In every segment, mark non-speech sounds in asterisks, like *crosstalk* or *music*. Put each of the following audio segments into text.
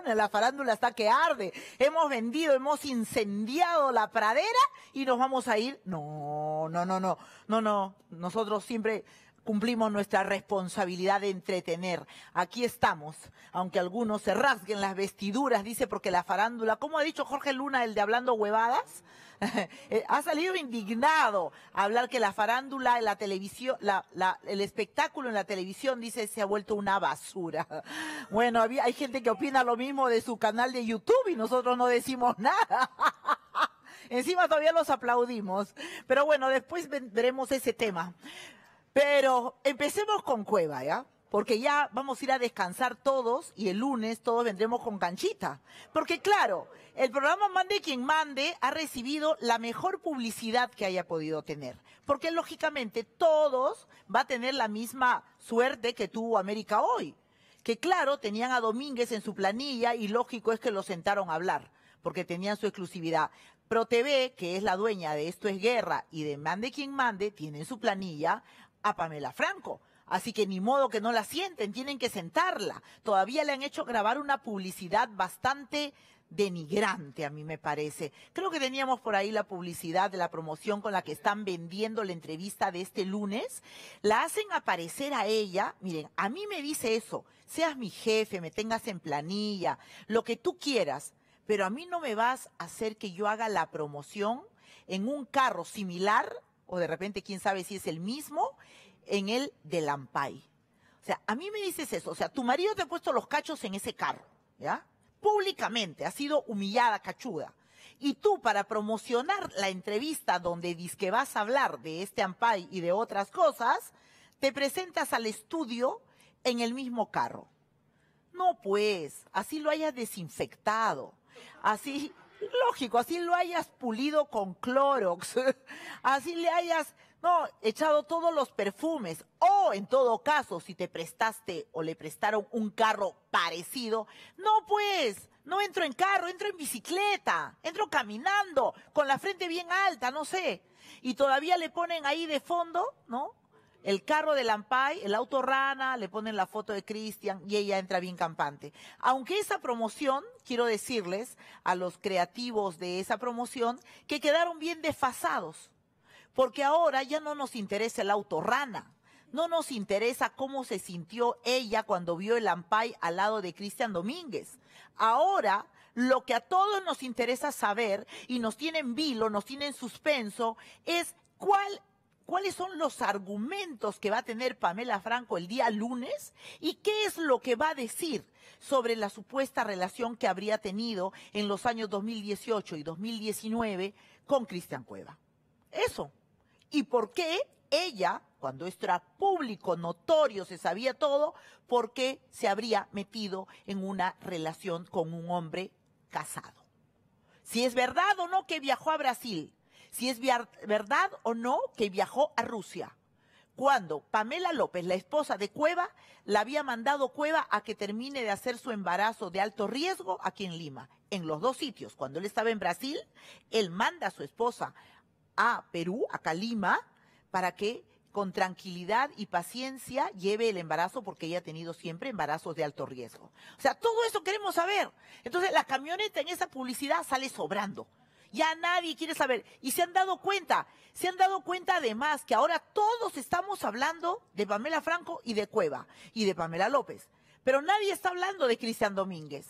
pone, la farándula está que arde. Hemos vendido, hemos incendiado la pradera y nos vamos a ir. No, no, no, no, no, no. Nosotros siempre cumplimos nuestra responsabilidad de entretener. Aquí estamos, aunque algunos se rasguen las vestiduras, dice, porque la farándula, como ha dicho Jorge Luna, el de hablando huevadas, *laughs* eh, ha salido indignado a hablar que la farándula, la televisión, el espectáculo en la televisión, dice, se ha vuelto una basura. *laughs* Bueno, hay gente que opina lo mismo de su canal de YouTube y nosotros no decimos *laughs* nada. Encima todavía los aplaudimos. Pero bueno, después veremos ese tema. Pero empecemos con Cueva, ¿ya? Porque ya vamos a ir a descansar todos y el lunes todos vendremos con canchita. Porque claro, el programa Mande quien mande ha recibido la mejor publicidad que haya podido tener. Porque lógicamente todos va a tener la misma suerte que tuvo América hoy. Que claro, tenían a Domínguez en su planilla y lógico es que lo sentaron a hablar, porque tenían su exclusividad. ProTV, que es la dueña de Esto es Guerra y de Mande quien mande, tiene en su planilla a Pamela Franco. Así que ni modo que no la sienten, tienen que sentarla. Todavía le han hecho grabar una publicidad bastante denigrante, a mí me parece. Creo que teníamos por ahí la publicidad de la promoción con la que están vendiendo la entrevista de este lunes. La hacen aparecer a ella. Miren, a mí me dice eso. Seas mi jefe, me tengas en planilla, lo que tú quieras. Pero a mí no me vas a hacer que yo haga la promoción en un carro similar o de repente quién sabe si es el mismo, en el de Lampay. O sea, a mí me dices eso, o sea, tu marido te ha puesto los cachos en ese carro, ¿ya? Públicamente, ha sido humillada, cachuda. Y tú, para promocionar la entrevista donde dices que vas a hablar de este Ampay y de otras cosas, te presentas al estudio en el mismo carro. No, pues, así lo hayas desinfectado. Así, lógico, así lo hayas pulido con Clorox, *laughs* así le hayas, no, echado todos los perfumes, o en todo caso, si te prestaste o le prestaron un carro parecido, no pues, no entro en carro, entro en bicicleta, entro caminando, con la frente bien alta, no sé, y todavía le ponen ahí de fondo, ¿no? el carro de Lampay, el auto rana, le ponen la foto de Cristian y ella entra bien campante. Aunque esa promoción, quiero decirles a los creativos de esa promoción, que quedaron bien desfasados. Porque ahora ya no nos interesa el auto rana. No nos interesa cómo se sintió ella cuando vio el Lampay al lado de Cristian Domínguez. Ahora lo que a todos nos interesa saber y nos tiene en vilo, nos tiene en suspenso, es cuál cuáles son los argumentos que va a tener Pamela Franco el día lunes y qué es lo que va a decir sobre la supuesta relación que habría tenido en los años 2018 y 2019 con Cristian Cueva. Eso. ¿Y por qué ella, cuando esto era público, notorio, se sabía todo, por qué se habría metido en una relación con un hombre casado? Si es verdad o no que viajó a Brasil, si es verdad o no que viajó a Rusia. Cuando Pamela López, la esposa de Cueva, la había mandado Cueva a que termine de hacer su embarazo de alto riesgo aquí en Lima. En los dos sitios. Cuando él estaba en Brasil, él manda a su esposa a Perú, a Lima, para que con tranquilidad y paciencia lleve el embarazo porque ella ha tenido siempre embarazos de alto riesgo. O sea, todo eso queremos saber. Entonces la camioneta en esa publicidad sale sobrando. Ya nadie quiere saber. Y se han dado cuenta, se han dado cuenta además que ahora todos estamos hablando de Pamela Franco y de Cueva y de Pamela López. Pero nadie está hablando de Cristian Domínguez.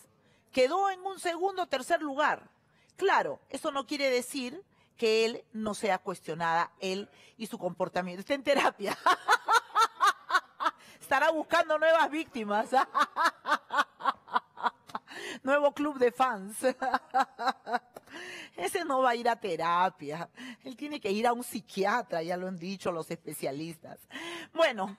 Quedó en un segundo o tercer lugar. Claro, eso no quiere decir que él no sea cuestionada, él y su comportamiento. Está en terapia. *laughs* Estará buscando nuevas víctimas. *laughs* Nuevo club de fans. *laughs* Ese no va a ir a terapia. Él tiene que ir a un psiquiatra, ya lo han dicho los especialistas. Bueno,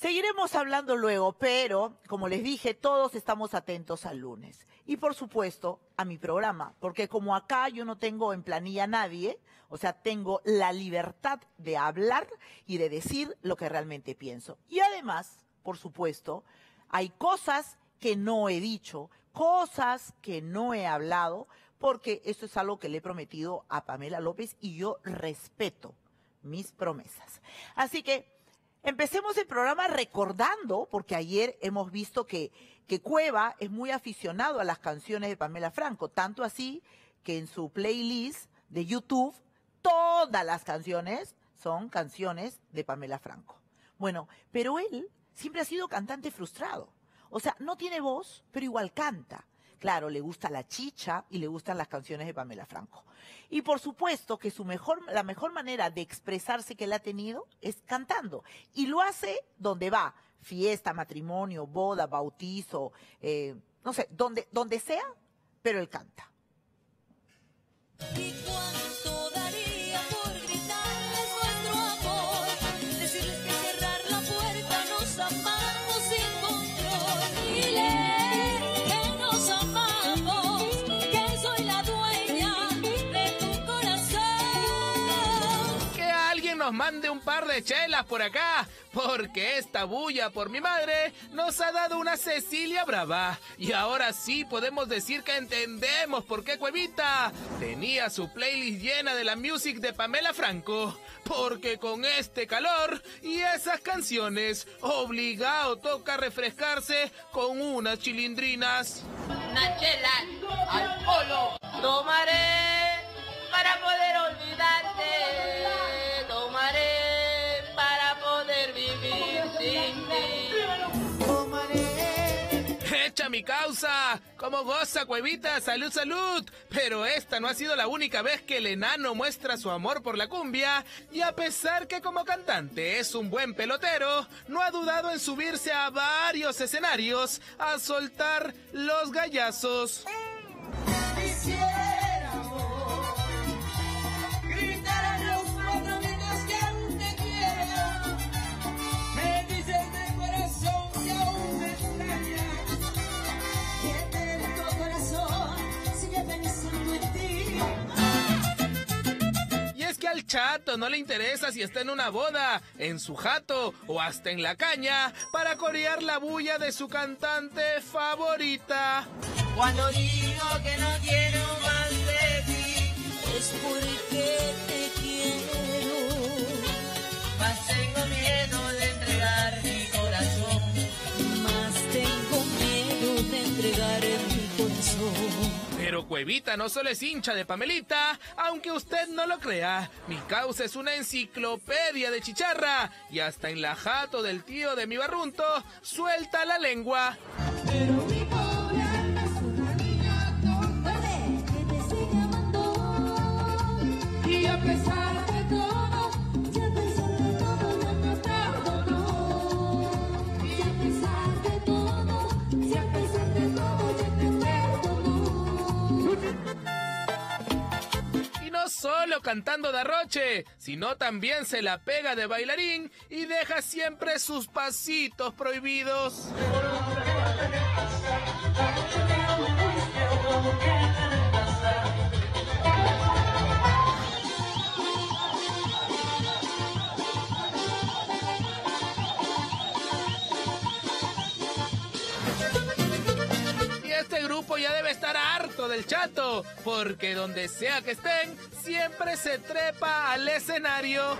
seguiremos hablando luego, pero como les dije, todos estamos atentos al lunes. Y por supuesto, a mi programa, porque como acá yo no tengo en planilla a nadie, o sea, tengo la libertad de hablar y de decir lo que realmente pienso. Y además, por supuesto, hay cosas que no he dicho, cosas que no he hablado, porque eso es algo que le he prometido a Pamela López y yo respeto mis promesas. Así que Empecemos el programa recordando, porque ayer hemos visto que, que Cueva es muy aficionado a las canciones de Pamela Franco, tanto así que en su playlist de YouTube todas las canciones son canciones de Pamela Franco. Bueno, pero él siempre ha sido cantante frustrado. O sea, no tiene voz, pero igual canta. Claro, le gusta la chicha y le gustan las canciones de Pamela Franco. Y por supuesto que su mejor, la mejor manera de expresarse que él ha tenido es cantando. Y lo hace donde va. Fiesta, matrimonio, boda, bautizo, eh, no sé, donde, donde sea, pero él canta. Par de chelas por acá, porque esta bulla por mi madre nos ha dado una Cecilia brava. Y ahora sí podemos decir que entendemos por qué Cuevita tenía su playlist llena de la music de Pamela Franco. Porque con este calor y esas canciones, obligado toca refrescarse con unas chilindrinas. Una chela al polo tomaré para poder olvidarte. Echa mi causa, como goza cuevita, salud, salud. Pero esta no ha sido la única vez que el enano muestra su amor por la cumbia y a pesar que como cantante es un buen pelotero, no ha dudado en subirse a varios escenarios a soltar los gallazos. Chato no le interesa si está en una boda, en su jato o hasta en la caña para corear la bulla de su cantante favorita. Cuando digo que no quiero más de ti, es porque Cuevita no solo es hincha de Pamelita, aunque usted no lo crea. Mi causa es una enciclopedia de chicharra y hasta en la jato del tío de mi barrunto suelta la lengua. y a pesar solo cantando de arroche, sino también se la pega de bailarín y deja siempre sus pasitos prohibidos. ya debe estar del chato, porque donde sea que estén, siempre se trepa al escenario.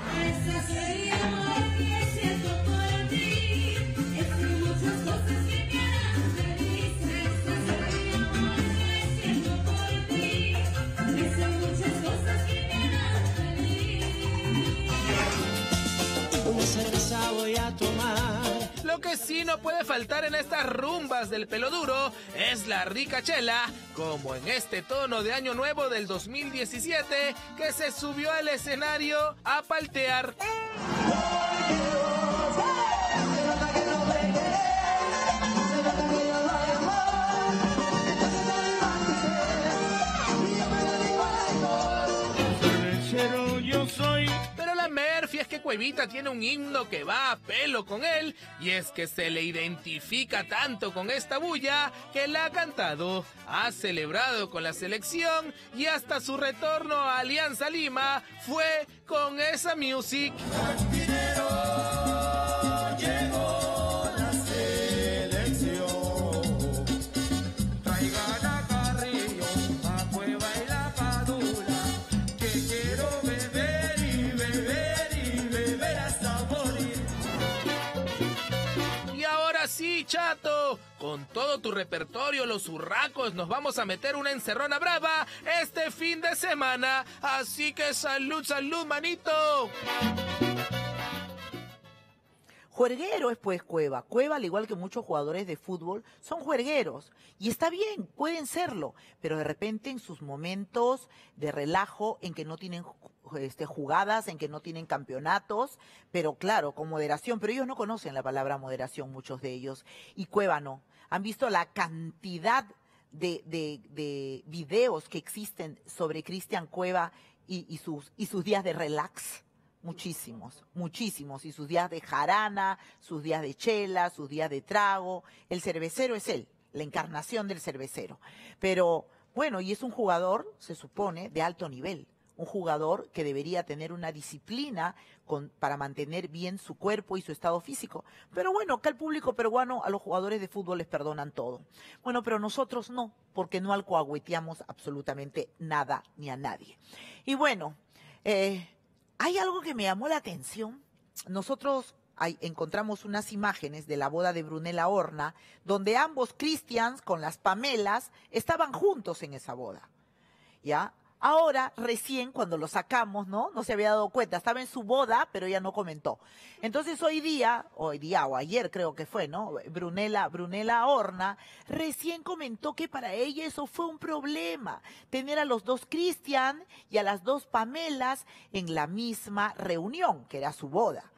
voy a tomar lo que sí no puede faltar en estas rumbas del pelo duro es la rica chela, como en este tono de año nuevo del 2017 que se subió al escenario a paltear. Es que Cuevita tiene un himno que va a pelo con él y es que se le identifica tanto con esta bulla que la ha cantado, ha celebrado con la selección y hasta su retorno a Alianza Lima fue con esa music. Tu repertorio, los urracos. Nos vamos a meter una encerrona brava este fin de semana. Así que salud, salud, manito. Juerguero es pues Cueva. Cueva, al igual que muchos jugadores de fútbol, son juergueros. Y está bien, pueden serlo, pero de repente en sus momentos de relajo, en que no tienen este, jugadas, en que no tienen campeonatos, pero claro, con moderación. Pero ellos no conocen la palabra moderación, muchos de ellos. Y Cueva no. Han visto la cantidad de, de, de videos que existen sobre Cristian Cueva y, sus, y sus días de relax Muchísimos, muchísimos. Y sus días de jarana, sus días de chela, sus días de trago. El cervecero es él, la encarnación del cervecero. Pero bueno, y es un jugador, se supone, de alto nivel. Un jugador que debería tener una disciplina para mantener bien su cuerpo y su estado físico. Pero bueno, acá el público peruano a los jugadores de fútbol les perdonan todo. Bueno, pero nosotros no, porque no alcoagüeteamos absolutamente nada ni a nadie. Y bueno, eh, hay algo que me llamó la atención. Nosotros encontramos unas imágenes de la boda de Brunella Horna, donde ambos Christians con las Pamelas estaban juntos en esa boda. ¿Ya? Ahora, recién, cuando lo sacamos, ¿no? No se había dado cuenta. Estaba en su boda, pero ella no comentó. Entonces, hoy día, hoy día o ayer creo que fue, ¿no? Brunella, Brunella Horna, recién comentó que para ella eso fue un problema. Tener a los dos Cristian y a las dos Pamelas en la misma reunión, que era su boda.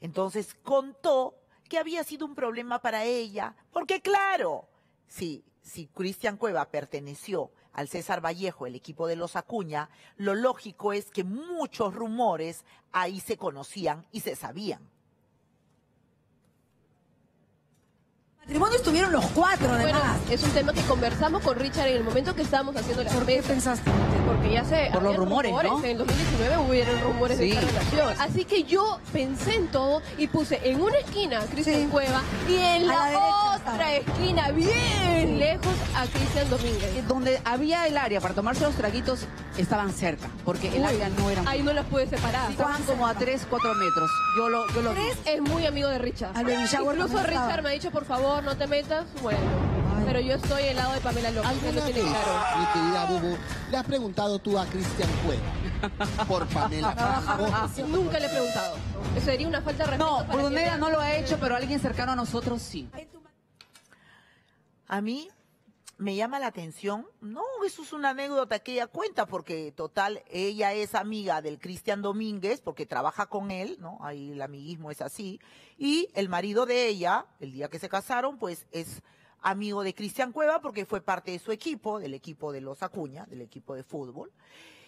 Entonces, contó que había sido un problema para ella, porque claro, si, si Cristian Cueva perteneció al César Vallejo, el equipo de los Acuña, lo lógico es que muchos rumores ahí se conocían y se sabían. Matrimonio estuvieron los cuatro, además. Bueno, es un tema que conversamos con Richard en el momento que estábamos haciendo la ¿Por qué pensaste? Porque ya sé. Por los rumores, ¿no? En el 2019 hubieron rumores Sí. de esta relación. Así que yo pensé en todo y puse en una esquina a Cristian Sí. Cueva y en A la, la derecha otra esquina, bien lejos, a Cristian Domínguez. Donde había el área para tomarse los traguitos estaban cerca, porque el Uy, área no era Ahí no las pude separar. Estaban como a 3, 4 metros. Yo lo, yo lo vi. Es muy amigo de Richard. Al baby shower Incluso también Richard me ha dicho, por favor, no te metas. Bueno, pero yo estoy al lado de Pamela López. lo ¿Alguna tiene vez, claro. mi querida Bubu, le has preguntado tú a Cristian Cueva por Pamela? *laughs* O- Nunca le he preguntado. Sería una falta de respeto. No, para no lo ha hecho, pero alguien cercano a nosotros sí. A mí me llama la atención, no, eso es una anécdota que ella cuenta, porque total, ella es amiga del Cristian Domínguez, porque trabaja con él, ¿no? Ahí el amiguismo es así. Y el marido de ella, el día que se casaron, pues es amigo de Cristian Cueva, porque fue parte de su equipo, del equipo de los Acuña, del equipo de fútbol.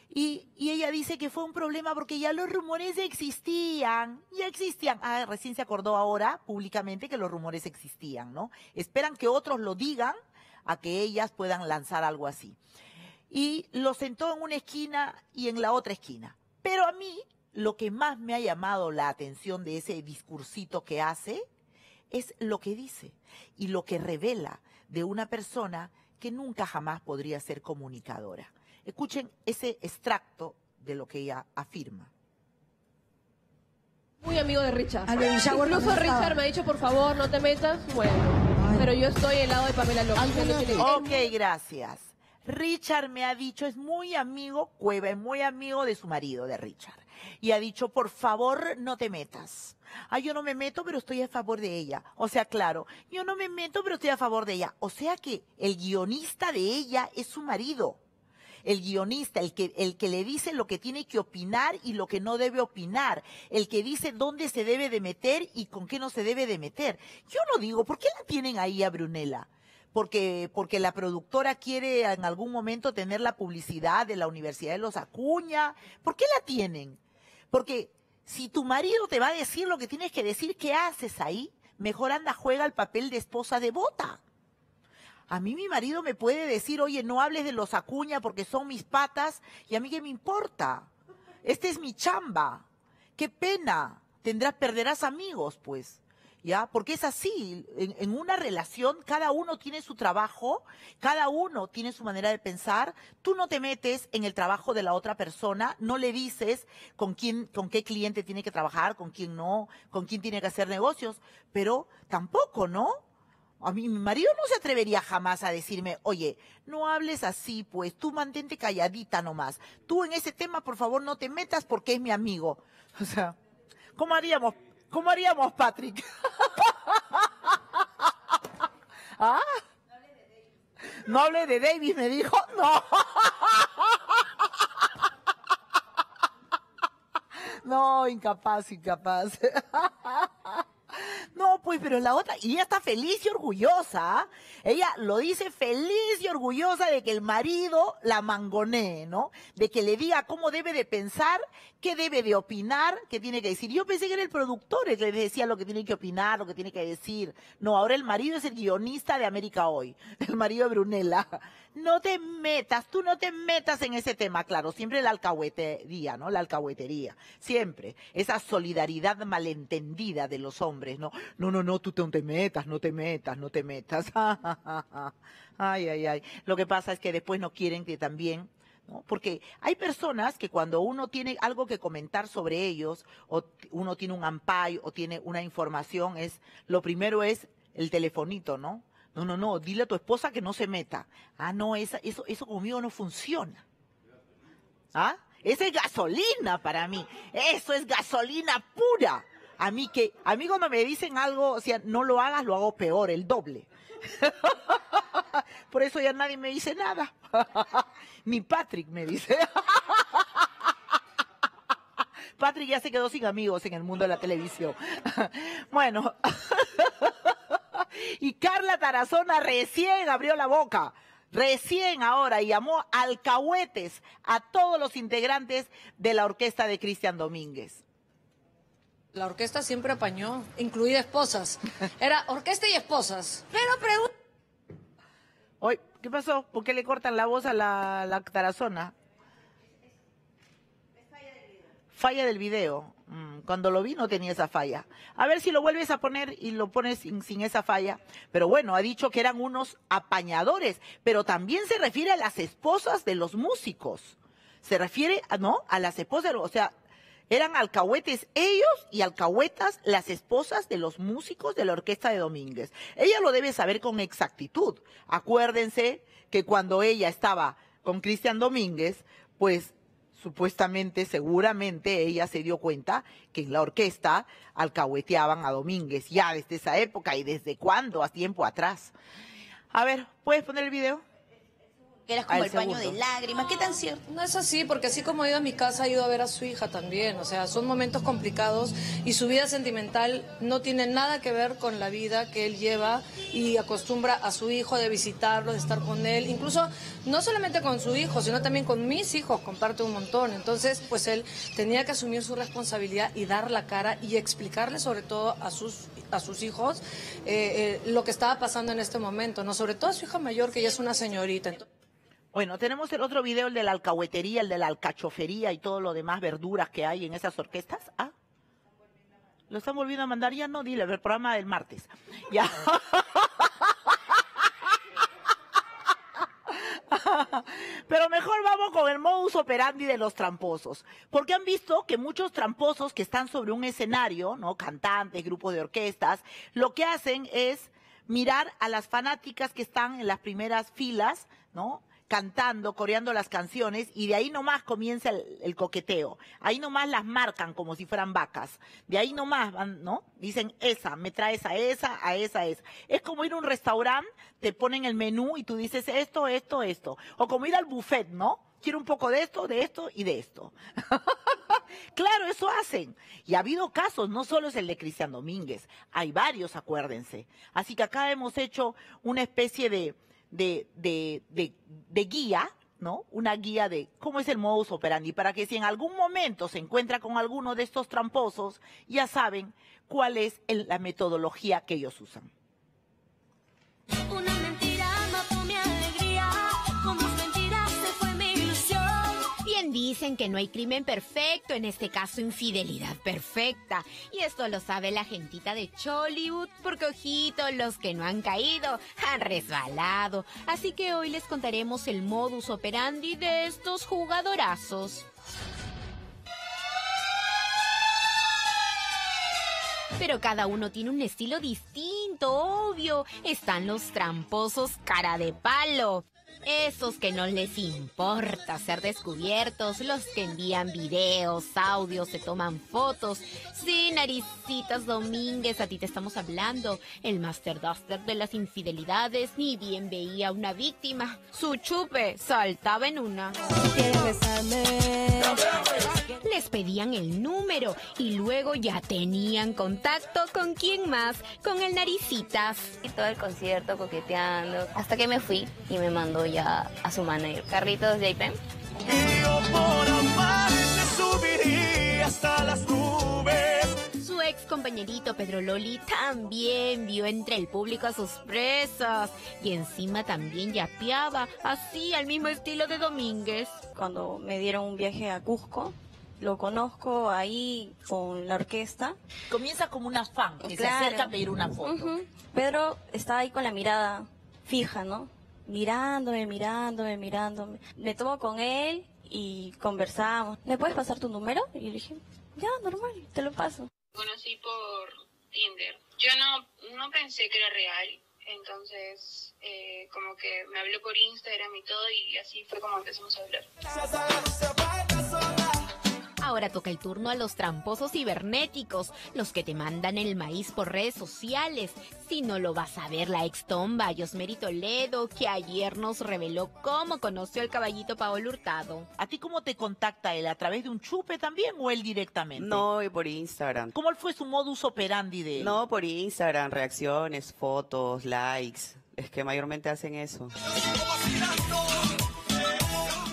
Y, ella dice que fue un problema porque ya los rumores existían, ya existían. Ah, recién se acordó ahora públicamente que los rumores existían, ¿no? Esperan que otros lo digan a que ellas puedan lanzar algo así. Y lo sentó en una esquina y en la otra esquina. Pero a mí lo que más me ha llamado la atención de ese discursito que hace es lo que dice y lo que revela de una persona que nunca jamás podría ser comunicadora. Escuchen ese extracto de lo que ella afirma. Muy amigo de Richard. Shower Incluso. Richard me ha dicho, por favor, no te metas. Bueno, pero yo estoy al lado de Pamela López. Ok, gracias. Richard me ha dicho, es muy amigo, Cueva es muy amigo de su marido, de Richard. Y ha dicho, por favor, no te metas. Ah, yo no me meto, pero estoy a favor de ella. O sea, claro, yo no me meto, pero estoy a favor de ella. O sea que el guionista de ella es su marido. El guionista, el que, el que le dice lo que tiene que opinar y lo que no debe opinar. El que dice dónde se debe de meter y con qué no se debe de meter. Yo no digo, ¿por qué la tienen ahí a Brunella? porque, porque la productora quiere en algún momento tener la publicidad de la Universidad de los Acuña. ¿Por qué la tienen? Porque si tu marido te va a decir lo que tienes que decir, ¿qué haces ahí? Mejor anda, juega el papel de esposa devota. A mí mi marido me puede decir, oye, no hables de los Acuña porque son mis patas, y a mí qué me importa. Esta es mi chamba. Qué pena. Tendrás, perderás amigos, pues. ¿Ya? Porque es así. En, una relación, cada uno tiene su trabajo, cada uno tiene su manera de pensar. Tú no te metes en el trabajo de la otra persona, no le dices con quién, con qué cliente tiene que trabajar, con quién no, con quién tiene que hacer negocios, pero tampoco, ¿no? A mí mi marido no se atrevería jamás a decirme, oye, no hables así, pues tú mantente calladita nomás. Tú en ese tema, por favor, no te metas porque es mi amigo. O sea, ¿cómo haríamos? ¿Cómo haríamos, Patrick? *laughs* ¿Ah? No hable de Davis, me dijo. No. *laughs* No, incapaz, incapaz. *laughs* Pues, pero la otra, y ella está feliz y orgullosa. ¿ah? Ella lo dice feliz y orgullosa de que el marido la mangonee, ¿no? De que le diga cómo debe de pensar, qué debe de opinar, qué tiene que decir. Yo pensé que era el productor el que le decía lo que tiene que opinar, lo que tiene que decir. No, ahora el marido es el guionista de América Hoy, *laughs* el marido de Brunella. No te metas, tú no te metas en ese tema, claro, siempre la alcahuetería, ¿no? La alcahuetería, siempre. Esa solidaridad malentendida de los hombres, ¿no? No, no, no, tú no te metas, no te metas, no te metas. *laughs* Ay, ay, ay. Lo que pasa es que después no quieren que también ¿no? Porque hay personas que cuando uno tiene algo que comentar sobre ellos, o uno tiene un ampay o tiene una información, es lo primero es el telefonito, ¿no? No, no, no, dile a tu esposa que no se meta. Ah, no, esa, eso, eso conmigo no funciona. ¿Ah? Esa es gasolina para mí. Eso es gasolina pura. A mí que, a mí cuando me dicen algo, o sea, no lo hagas, lo hago peor, el doble. *laughs* Por eso ya nadie me dice nada. *laughs* Ni Patrick me dice. *laughs* Patrick ya se quedó sin amigos en el mundo de la televisión. Bueno. Y Carla Tarazona recién abrió la boca. Recién ahora llamó alcahuetes a todos los integrantes de la orquesta de Cristian Domínguez. La orquesta siempre apañó, incluida esposas. Era orquesta y esposas. Pero pregunta. Oye, ¿qué pasó? ¿Por qué le cortan la voz a la, la Tarazona? Falla del video. Mm, Cuando lo vi no tenía esa falla. A ver si lo vuelves a poner y lo pones sin, sin esa falla. Pero bueno, ha dicho que eran unos apañadores, pero también se refiere a las esposas de los músicos. Se refiere, ¿no? A las esposas, o sea, eran alcahuetes ellos y alcahuetas las esposas de los músicos de la orquesta de Domínguez. Ella lo debe saber con exactitud. Acuérdense que cuando ella estaba con Cristian Domínguez, pues supuestamente, seguramente ella se dio cuenta que en la orquesta alcahueteaban a Domínguez ya desde esa época y desde cuándo, a tiempo atrás. A ver, ¿puedes poner el video? Que eras como el el paño de segundo. lágrimas. ¿Qué tan cierto? No es así, porque así como ha ido a mi casa, ha ido a ver a su hija también. O sea, son momentos complicados y su vida sentimental no tiene nada que ver con la vida que él lleva y acostumbra a su hijo de visitarlo, de estar con él. Incluso no solamente con su hijo, sino también con mis hijos, comparte un montón. Entonces, pues él tenía que asumir su responsabilidad y dar la cara y explicarle sobre todo a sus, a sus hijos eh, eh, lo que estaba pasando en este momento, ¿no? Sobre todo a su hija mayor, que ya es una señorita. Entonces, Bueno, tenemos el otro video, el de la alcahuetería, el de la alcachofería y todo lo demás verduras que hay en esas orquestas. ¿Ah? ¿Lo están volviendo a mandar? Ya no, dile, el programa del martes. *laughs* Ya. *laughs* Pero mejor vamos con el modus operandi de los tramposos. Porque han visto que muchos tramposos que están sobre un escenario, ¿no? Cantantes, grupos de orquestas, lo que hacen es mirar a las fanáticas que están en las primeras filas, ¿no? Cantando, coreando las canciones y de ahí nomás comienza el, coqueteo. Ahí nomás las marcan como si fueran vacas. De ahí nomás van, ¿no? Dicen esa, me traes a esa, a esa, a esa. Es como ir a un restaurante, te ponen el menú y tú dices esto, esto, esto. O como ir al buffet, ¿no? Quiero un poco de esto, de esto y de esto. *laughs* Claro, eso hacen. Y ha habido casos, no solo es el de Cristian Domínguez, hay varios, acuérdense. Así que acá hemos hecho una especie de, de, de, de, guía, ¿no? Una guía de cómo es el modus operandi, para que si en algún momento se encuentra con alguno de estos tramposos, ya saben cuál es el- la metodología que ellos usan. Dicen que no hay crimen perfecto, en este caso infidelidad perfecta. Y esto lo sabe la gentita de Chollywood, porque ojito, los que no han caído han resbalado. Así que hoy les contaremos el modus operandi de estos jugadorazos. Pero cada uno tiene un estilo distinto, obvio. Están los tramposos cara de palo. Esos que no les importa ser descubiertos, los que envían videos, audios, se toman fotos. Sí, Naricitas Domínguez, a ti te estamos hablando. El Master Duster de las infidelidades ni bien veía una víctima. Su chupe saltaba en una. Les pedían el número y luego ya tenían contacto con quién más, con el Naricitas. Y todo el concierto coqueteando, hasta que me fui y me mandó ya a su manager, Carlitos JP. hasta las nubes. Su ex compañerito Pedro Loli también vio entre el público a sus presas y encima también yapeaba, así al mismo estilo de Domínguez. Cuando me dieron un viaje a Cusco, lo conozco ahí con la orquesta. Comienza como una fan que se Claro. acerca a pedir una foto. Ujú. Pedro estaba ahí con la mirada fija, ¿no? Mirándome, mirándome, mirándome. Me tomo con él y conversamos. ¿Me puedes pasar tu número? Y le dije, ya, normal, te lo paso. conocí por Tinder. Yo no, no pensé que era real, entonces eh, como que me habló por Instagram y todo y así fue como empezamos a hablar. Ahora toca el turno a los tramposos cibernéticos, los que te mandan el maíz por redes sociales. Si no lo vas a ver la ex tomba Yosmeri Toledo, que ayer nos reveló cómo conoció al caballito Paolo Hurtado. ¿A ti cómo te contacta él? ¿A través de un chupe también o él directamente? No, y por Instagram. ¿Cómo fue su modus operandi de él? No, por Instagram, reacciones, fotos, likes. Es que mayormente hacen eso.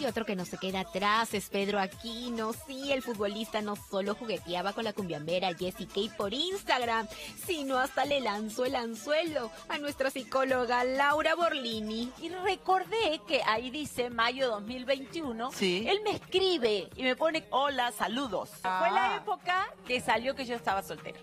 Y otro que no se queda atrás es Pedro Aquino. Sí, el futbolista no solo jugueteaba con la cumbiambera Jessie Kate por Instagram, sino hasta le lanzó el anzuelo a nuestra psicóloga Laura Borlini. Y recordé que ahí dice mayo 2021. Sí. Él me escribe y me pone, Hola, saludos. fue la época que salió que yo estaba soltera.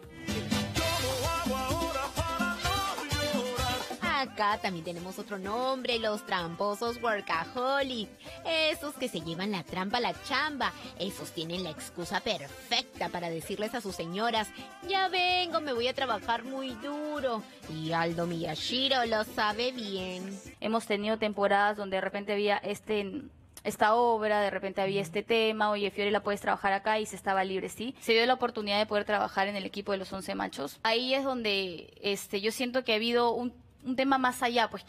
Acá también tenemos otro nombre, los tramposos workaholic. Esos que se llevan la trampa a la chamba. Esos tienen la excusa perfecta para decirles a sus señoras, ya vengo, me voy a trabajar muy duro. Y Aldo Miyashiro lo sabe bien. Hemos tenido temporadas donde de repente había este esta obra, de repente había este tema, oye, Fiorella, puedes trabajar acá y se estaba libre, ¿sí? Se dio la oportunidad de poder trabajar en el equipo de los 11 machos. Ahí es donde este, yo siento que ha habido un, un tema más allá, pues.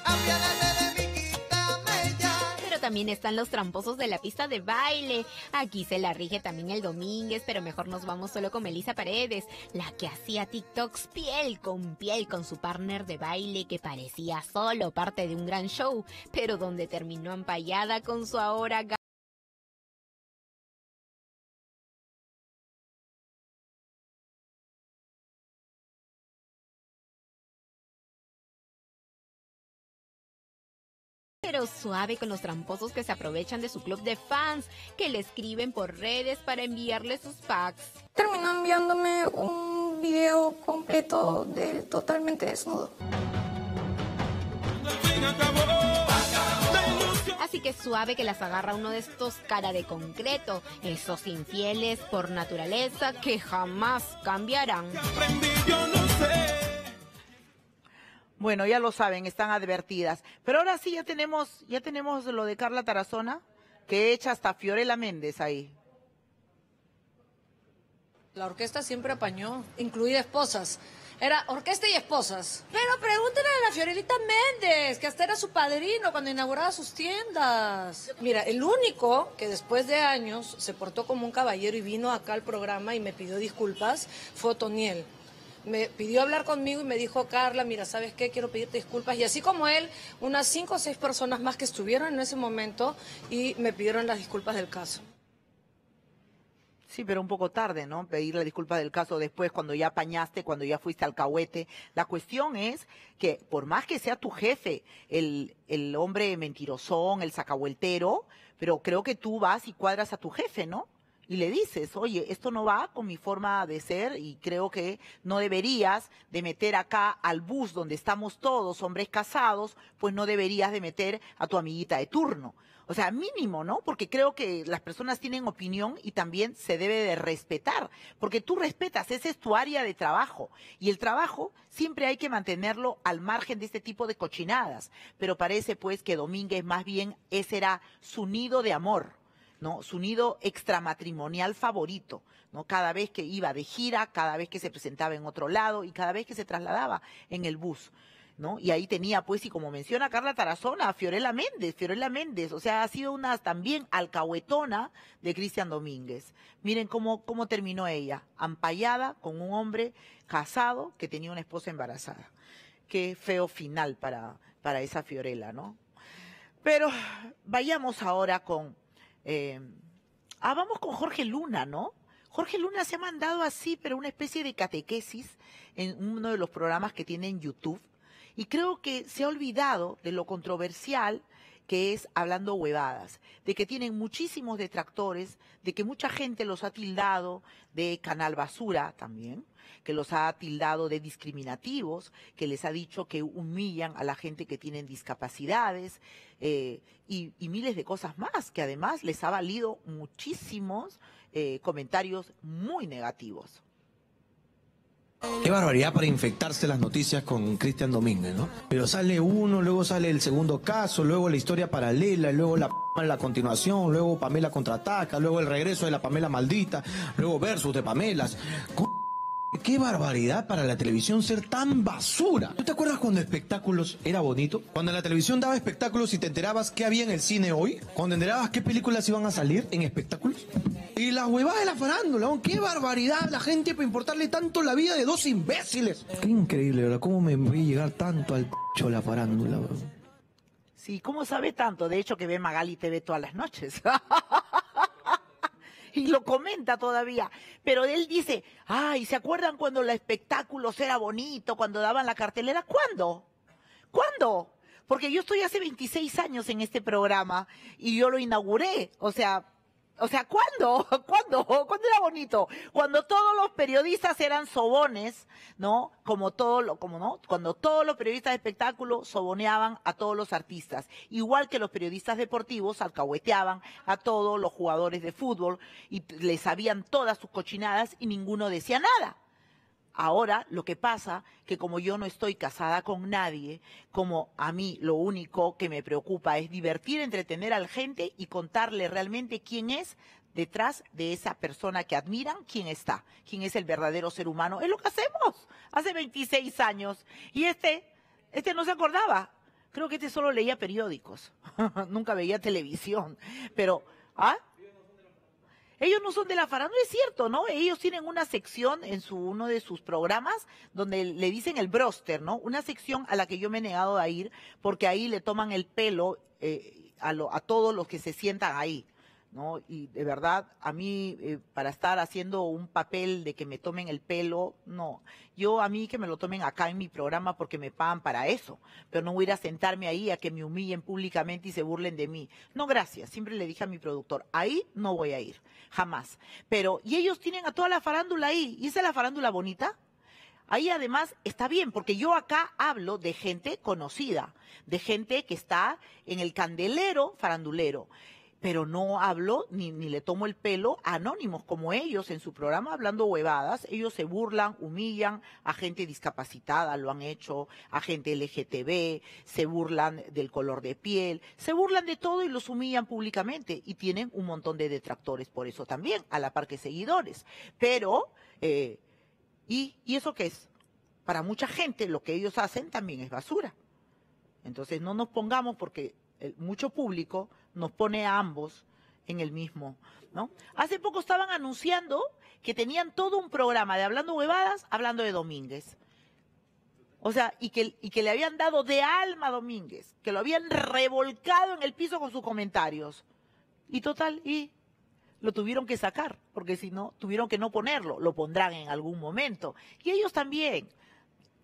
Pero también están los tramposos de la pista de baile. Aquí se la rige también el Domínguez, pero mejor nos vamos solo con Melissa Paredes, la que hacía TikToks piel con piel con su partner de baile que parecía solo parte de un gran show, pero donde terminó ampallada con su ahora pero suave con los tramposos que se aprovechan de su club de fans, que le escriben por redes para enviarle sus packs. Terminó enviándome un video completo del totalmente desnudo. Así que suave que las agarra uno de estos cara de concreto, esos infieles por naturaleza que jamás cambiarán. Bueno, ya lo saben, están advertidas. Pero ahora sí ya tenemos, ya tenemos lo de Carla Tarazona, que echa hasta Fiorella Méndez ahí. La orquesta siempre apañó, incluida esposas. Era orquesta y esposas. Pero pregúntenle a la Fiorelita Méndez, que hasta era su padrino cuando inauguraba sus tiendas. Mira, el único que después de años se portó como un caballero y vino acá al programa y me pidió disculpas fue Otoniel. Me pidió hablar conmigo y me dijo, Carla, mira, ¿sabes qué? Quiero pedirte disculpas. Y así como él, unas cinco o seis personas más que estuvieron en ese momento y me pidieron las disculpas del caso. Sí, pero un poco tarde, ¿no? Pedir la disculpa del caso después, cuando ya apañaste, cuando ya fuiste al cahuete. La cuestión es que, por más que sea tu jefe, el, el hombre mentirosón, el sacahueltero, pero creo que tú vas y cuadras a tu jefe, ¿no? Y le dices, oye, esto no va con mi forma de ser y creo que no deberías de meter acá al bus donde estamos todos, hombres casados, pues no deberías de meter a tu amiguita de turno. O sea, mínimo, ¿no? Porque creo que las personas tienen opinión y también se debe de respetar, porque tú respetas, esa es tu área de trabajo y el trabajo siempre hay que mantenerlo al margen de este tipo de cochinadas, pero parece pues que Domínguez más bien ese era su nido de amor. Su nido extramatrimonial favorito, ¿no? Cada vez que iba de gira, cada vez que se presentaba en otro lado y cada vez que se trasladaba en el bus. ¿No? Y ahí tenía, pues, y como menciona Carla Tarazona, a Fiorella Méndez, Fiorella Méndez, o sea, ha sido una también alcahuetona de Cristian Domínguez. Miren cómo, cómo terminó ella, ampallada con un hombre casado que tenía una esposa embarazada. Qué feo final para, para esa Fiorella, ¿no? Pero vayamos ahora con eh, ah, vamos con Jorge Luna, ¿no? Jorge Luna se ha mandado así, pero una especie de catequesis en uno de los programas que tiene en YouTube. Y creo que se ha olvidado de lo controversial que es hablando huevadas, de que tienen muchísimos detractores, de que mucha gente los ha tildado de canal basura también, que los ha tildado de discriminativos, que les ha dicho que humillan a la gente que tienen discapacidades eh, y, miles de cosas más, que además les ha valido muchísimos eh, comentarios muy negativos. Qué barbaridad para infectarse las noticias con Cristian Domínguez, ¿no? Pero sale uno, luego sale el segundo caso, luego la historia paralela, luego la la continuación, luego Pamela contraataca, luego el regreso de la Pamela maldita, luego versus de Pamelas. Qué barbaridad para la televisión ser tan basura. ¿Tú te acuerdas cuando espectáculos era bonito? Cuando la televisión daba espectáculos y te enterabas qué había en el cine hoy. Cuando enterabas qué películas iban a salir en espectáculos. Y las huevadas de la farándula. Qué barbaridad la gente para importarle tanto la vida de dos imbéciles. Qué increíble, ¿verdad? ¿Cómo me voy a llegar tanto al p la farándula, bro? Sí, ¿cómo sabe tanto? De hecho, que ve Magali TV todas las noches. *laughs* *laughs* y lo comenta todavía. Pero él dice, ay, ¿se acuerdan cuando el espectáculo era bonito, cuando daban la cartelera? ¿Cuándo? ¿Cuándo? Porque yo estoy hace 26 años en este programa y yo lo inauguré. O sea, o sea, ¿cuándo? *laughs* ¿Cuándo? ¿Cuándo era bonito? Cuando todos los periodistas eran sobones, ¿no? Como todo lo, como no, cuando todos los periodistas de espectáculo soboneaban a todos los artistas, igual que los periodistas deportivos alcahueteaban a todos los jugadores de fútbol y les sabían todas sus cochinadas y ninguno decía nada. Ahora lo que pasa que como yo no estoy casada con nadie, como a mí lo único que me preocupa es divertir, entretener a la gente y contarle realmente quién es detrás de esa persona que admiran, quién está, quién es el verdadero ser humano. Es lo que hacemos hace 26 años. Y este, este no se acordaba. Creo que este solo leía periódicos. *laughs* Nunca veía televisión. Pero, ¿ah? Ellos no son de la farándula, es cierto, ¿no? Ellos tienen una sección en su uno de sus programas donde le dicen el broster, ¿no? Una sección a la que yo me he negado a ir porque ahí le toman el pelo eh, a, a todos los que se sientan ahí. ¿No? Y de verdad, a mí, eh, para estar haciendo un papel de que me tomen el pelo, no. Yo a mí que me lo tomen acá en mi programa porque me pagan para eso, pero no voy a ir a sentarme ahí a que me humillen públicamente y se burlen de mí. No, gracias. Siempre le dije a mi productor, ahí no voy a ir, jamás. Pero, y ellos tienen a toda la farándula ahí, ¿y esa es la farándula bonita? Ahí además está bien, porque yo acá hablo de gente conocida, de gente que está en el candelero farandulero pero no hablo ni, ni le tomo el pelo a anónimos como ellos en su programa hablando huevadas. Ellos se burlan, humillan a gente discapacitada, lo han hecho, a gente LGTB, se burlan del color de piel, se burlan de todo y los humillan públicamente y tienen un montón de detractores por eso también, a la par que seguidores. Pero, eh, ¿y, ¿y eso qué es? Para mucha gente lo que ellos hacen también es basura. Entonces no nos pongamos porque el, mucho público nos pone a ambos en el mismo, ¿no? Hace poco estaban anunciando que tenían todo un programa de hablando huevadas, hablando de Domínguez. O sea, y que, y que le habían dado de alma a Domínguez, que lo habían revolcado en el piso con sus comentarios. Y total, y lo tuvieron que sacar, porque si no, tuvieron que no ponerlo, lo pondrán en algún momento. Y ellos también,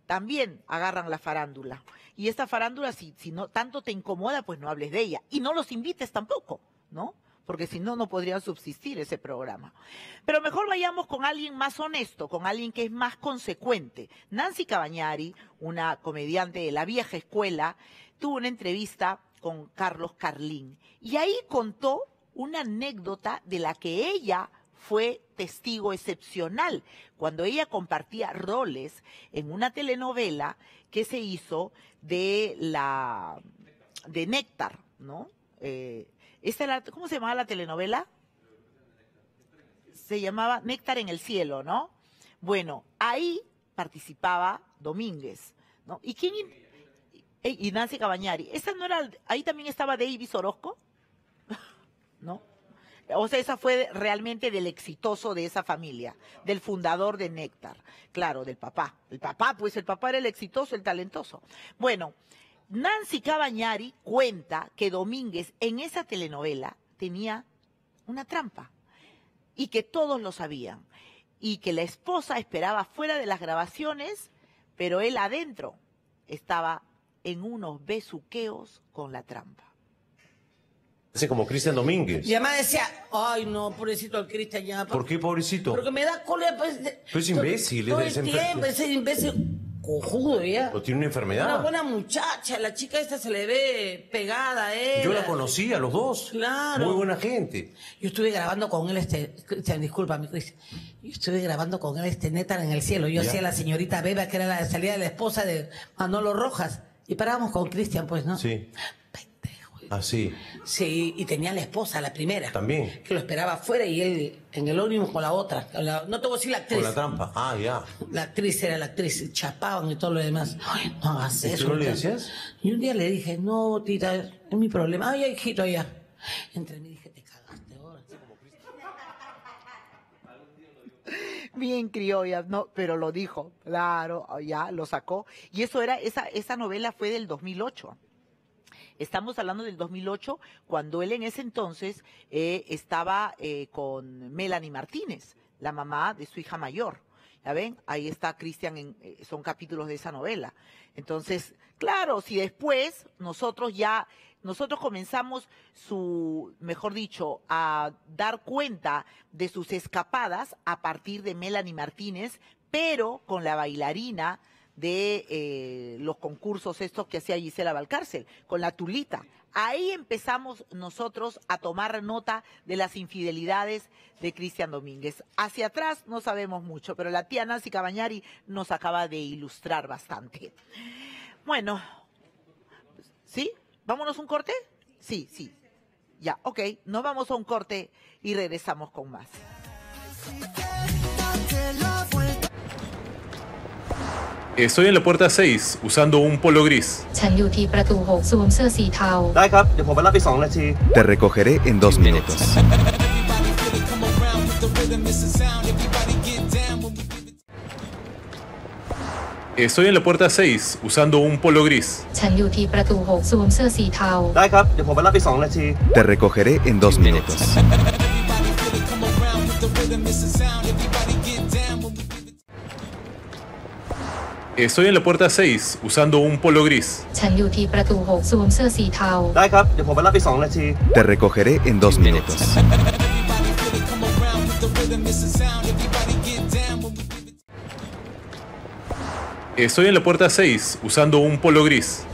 también agarran la farándula. Y esta farándula, si, si no tanto te incomoda, pues no hables de ella. Y no los invites tampoco, ¿no? porque si no, no podría subsistir ese programa. Pero mejor vayamos con alguien más honesto, con alguien que es más consecuente. Nancy Cabañari, una comediante de la vieja escuela, tuvo una entrevista con Carlos Carlín y ahí contó una anécdota de la que ella fue testigo excepcional cuando ella compartía roles en una telenovela que se hizo de la de Néctar, ¿no? Eh, ¿Cómo se llamaba la telenovela? Se llamaba Néctar en el cielo, ¿no? Bueno, ahí participaba Domínguez, ¿no? ¿Y quién? y Nancy Cabañari. ¿Esa no era, ahí también estaba Davis Orozco? O sea, esa fue realmente del exitoso de esa familia, del fundador de Néctar. Claro, del papá. El papá, pues el papá era el exitoso, el talentoso. Bueno, Nancy Cabañari cuenta que Domínguez en esa telenovela tenía una trampa y que todos lo sabían y que la esposa esperaba fuera de las grabaciones, pero él adentro estaba en unos besuqueos con la trampa. Como Cristian Domínguez. Y además decía, ay no, pobrecito el Cristian ya. ¿Por qué, pobrecito? Porque me da cólera, pues. de- Pues es imbécil, Todo es el tiempo, ese imbécil cojudo ya. ¿O tiene una Una enfermedad? buena muchacha, la chica esta se le ve pegada él. Yo la conocí a los dos. Claro. Muy buena gente. Yo estuve grabando con él este, Cristian, discúlpame, Cristian. Yo estuve grabando con él este Nétar en el cielo. Yo hacía la señorita Beba, que era la salida de la esposa de Manolo Rojas. Y parábamos con Cristian, pues, ¿no? Sí. Así. Sí, y tenía la esposa, la primera. También. Que lo esperaba afuera y él en el ónimo con la otra. con la- no te voy a decir la actriz. Con la trampa. Ah, ya. La actriz era la actriz, chapaban y todo lo demás. Ay, no hagas ¿Y tú eso. no le decías? Y un día le dije, no, tita, es mi problema. Ay, hijito, ya. Entre mí dije, te cagaste ahora. Bien criolla, no, pero lo dijo, claro, ya lo sacó. Y eso era, esa, esa novela fue del 2008. Estamos hablando del 2008, cuando él en ese entonces eh, estaba eh, con Melanie Martínez, la mamá de su hija mayor. ¿Ya ven? Ahí está Cristian, eh, son capítulos de esa novela. Entonces, claro, si después nosotros ya, nosotros comenzamos su, mejor dicho, a dar cuenta de sus escapadas a partir de Melanie Martínez, pero con la bailarina de eh, los concursos estos que hacía Gisela Valcárcel, con la tulita. Ahí empezamos nosotros a tomar nota de las infidelidades de Cristian Domínguez. Hacia atrás no sabemos mucho, pero la tía Nancy Cabañari nos acaba de ilustrar bastante. Bueno, ¿sí? ¿Vámonos un corte? Sí, sí. Ya, ok, nos vamos a un corte y regresamos con más. Estoy en la puerta 6 usando un polo gris. Te recogeré en dos minutos. Estoy en la puerta 6 usando un polo gris. Te recogeré en dos minutos. Estoy en la puerta 6 usando un polo gris. Te recogeré en dos minutos. Estoy en la puerta 6 usando un polo gris.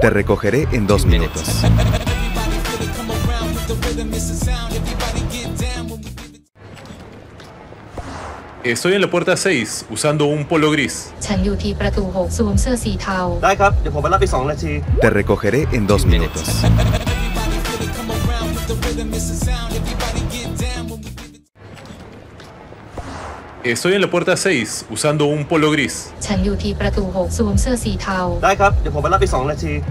Te recogeré en dos minutos. Estoy en la puerta 6 usando un polo gris. Te recogeré en dos minutos. *laughs* Estoy en la puerta 6 usando un polo gris.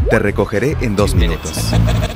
Te recogeré en dos minutos. *laughs*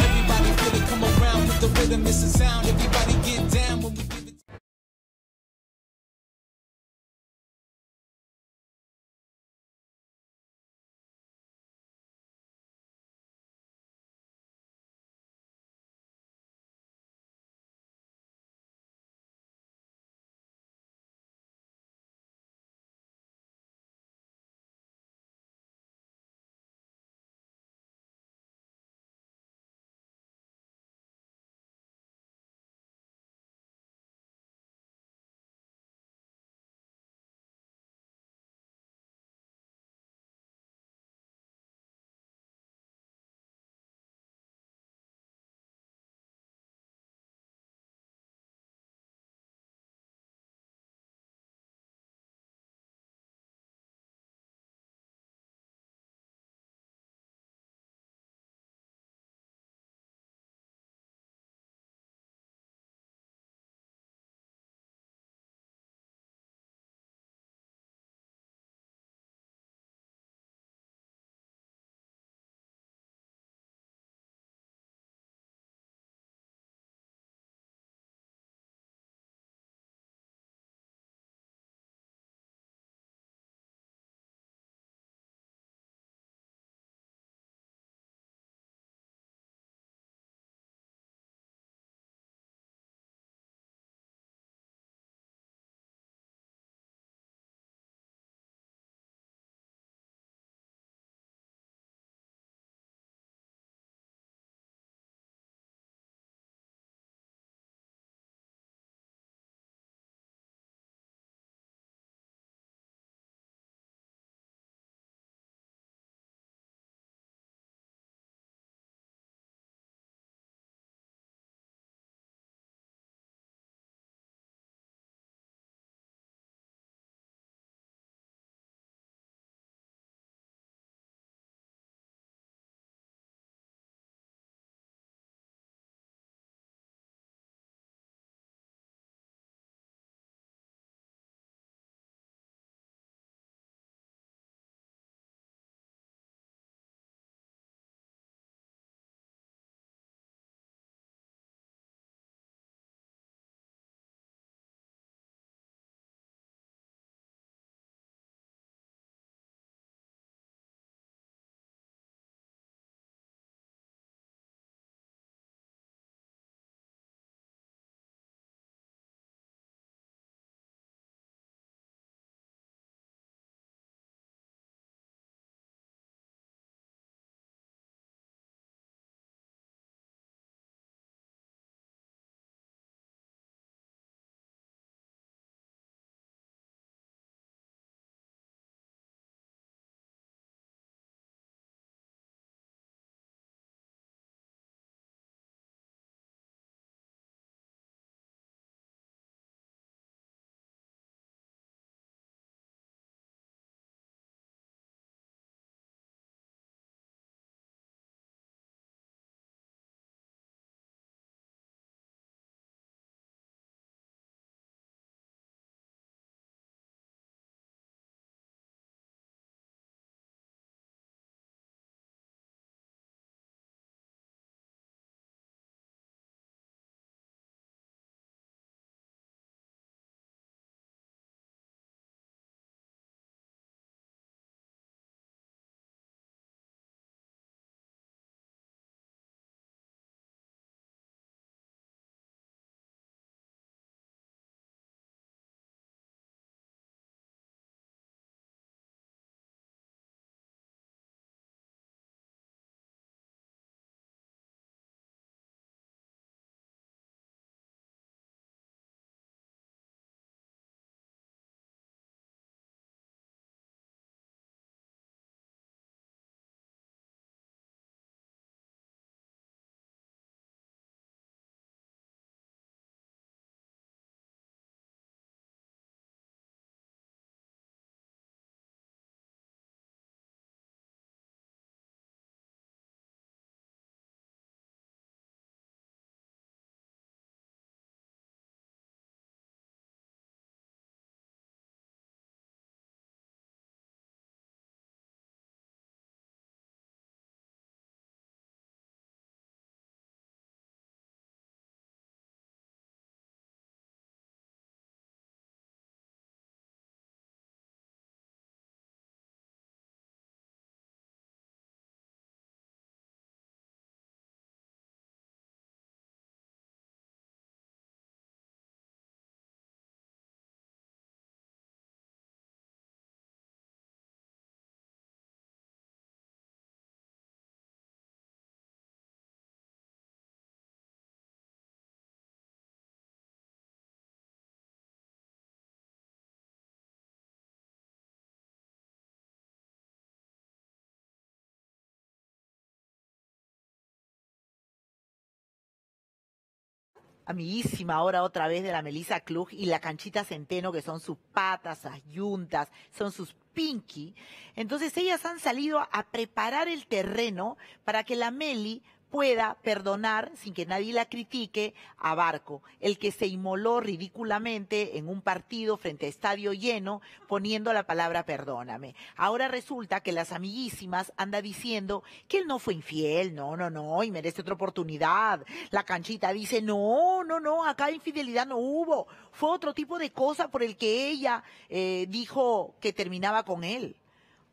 amiguísima ahora otra vez de la Melissa Klug y la Canchita Centeno, que son sus patas, sus yuntas, son sus pinky. Entonces ellas han salido a preparar el terreno para que la Meli pueda perdonar sin que nadie la critique a Barco, el que se inmoló ridículamente en un partido frente a estadio lleno poniendo la palabra perdóname. Ahora resulta que las amiguísimas anda diciendo que él no fue infiel, no, no, no, y merece otra oportunidad. La canchita dice, no, no, no, acá infidelidad no hubo, fue otro tipo de cosa por el que ella eh, dijo que terminaba con él.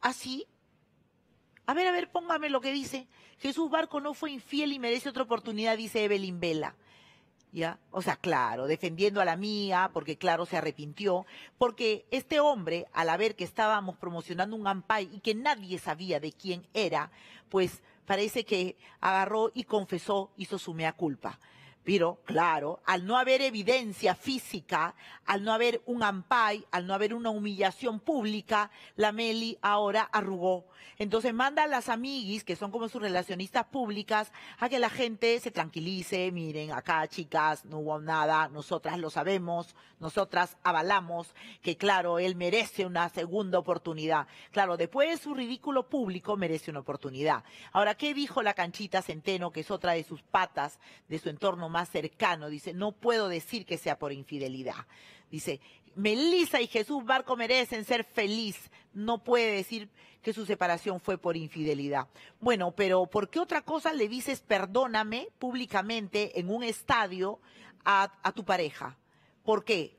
Así a ver, a ver, póngame lo que dice. Jesús Barco no fue infiel y merece otra oportunidad, dice Evelyn Vela. ¿Ya? O sea, claro, defendiendo a la mía, porque claro, se arrepintió, porque este hombre, al ver que estábamos promocionando un ampay y que nadie sabía de quién era, pues parece que agarró y confesó, hizo su mea culpa. Pero, claro, al no haber evidencia física, al no haber un ampay, al no haber una humillación pública, la Meli ahora arrugó. Entonces manda a las amiguis, que son como sus relacionistas públicas, a que la gente se tranquilice. Miren, acá chicas, no hubo nada, nosotras lo sabemos, nosotras avalamos que, claro, él merece una segunda oportunidad. Claro, después de su ridículo público, merece una oportunidad. Ahora, ¿qué dijo la canchita Centeno, que es otra de sus patas, de su entorno más cercano? Dice, no puedo decir que sea por infidelidad. Dice, Melissa y Jesús Barco merecen ser feliz. No puede decir que su separación fue por infidelidad. Bueno, pero ¿por qué otra cosa le dices perdóname públicamente en un estadio a, a tu pareja? ¿Por qué?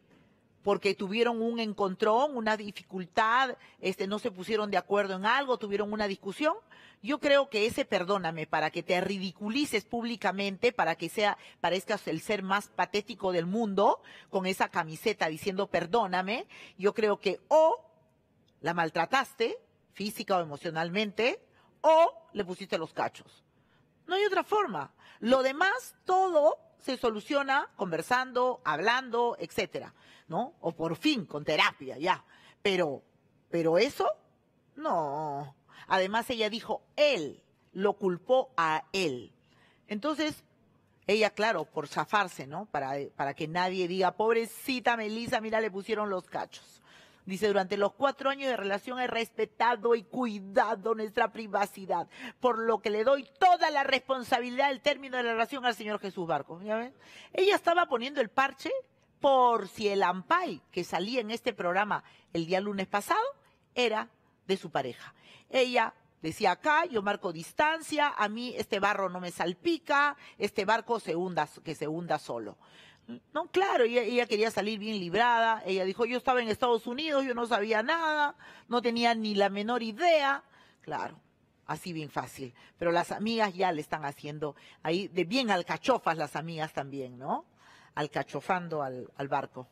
Porque tuvieron un encontrón, una dificultad, este, no se pusieron de acuerdo en algo, tuvieron una discusión. Yo creo que ese perdóname para que te ridiculices públicamente, para que sea, parezcas el ser más patético del mundo, con esa camiseta diciendo perdóname, yo creo que o la maltrataste, física o emocionalmente, o le pusiste los cachos. No hay otra forma. Lo demás, todo se soluciona conversando, hablando, etcétera, ¿no? O por fin con terapia, ya. Pero, pero eso, no. Además ella dijo, él lo culpó a él. Entonces, ella, claro, por zafarse, ¿no? Para, para que nadie diga, pobrecita Melissa, mira, le pusieron los cachos. Dice, durante los cuatro años de relación he respetado y cuidado nuestra privacidad, por lo que le doy toda la responsabilidad del término de la relación al señor Jesús Barco. Ella estaba poniendo el parche por si el ampay que salía en este programa el día lunes pasado era de su pareja. Ella decía acá, yo marco distancia, a mí este barro no me salpica, este barco se hunda, que se hunda solo. No, claro, ella, ella, quería salir bien librada. Ella dijo, yo estaba en Estados Unidos, yo no sabía nada, no tenía ni la menor idea. Claro, así bien fácil. Pero las amigas ya le están haciendo ahí de bien alcachofas las amigas también, ¿no? Alcachofando al, al barco.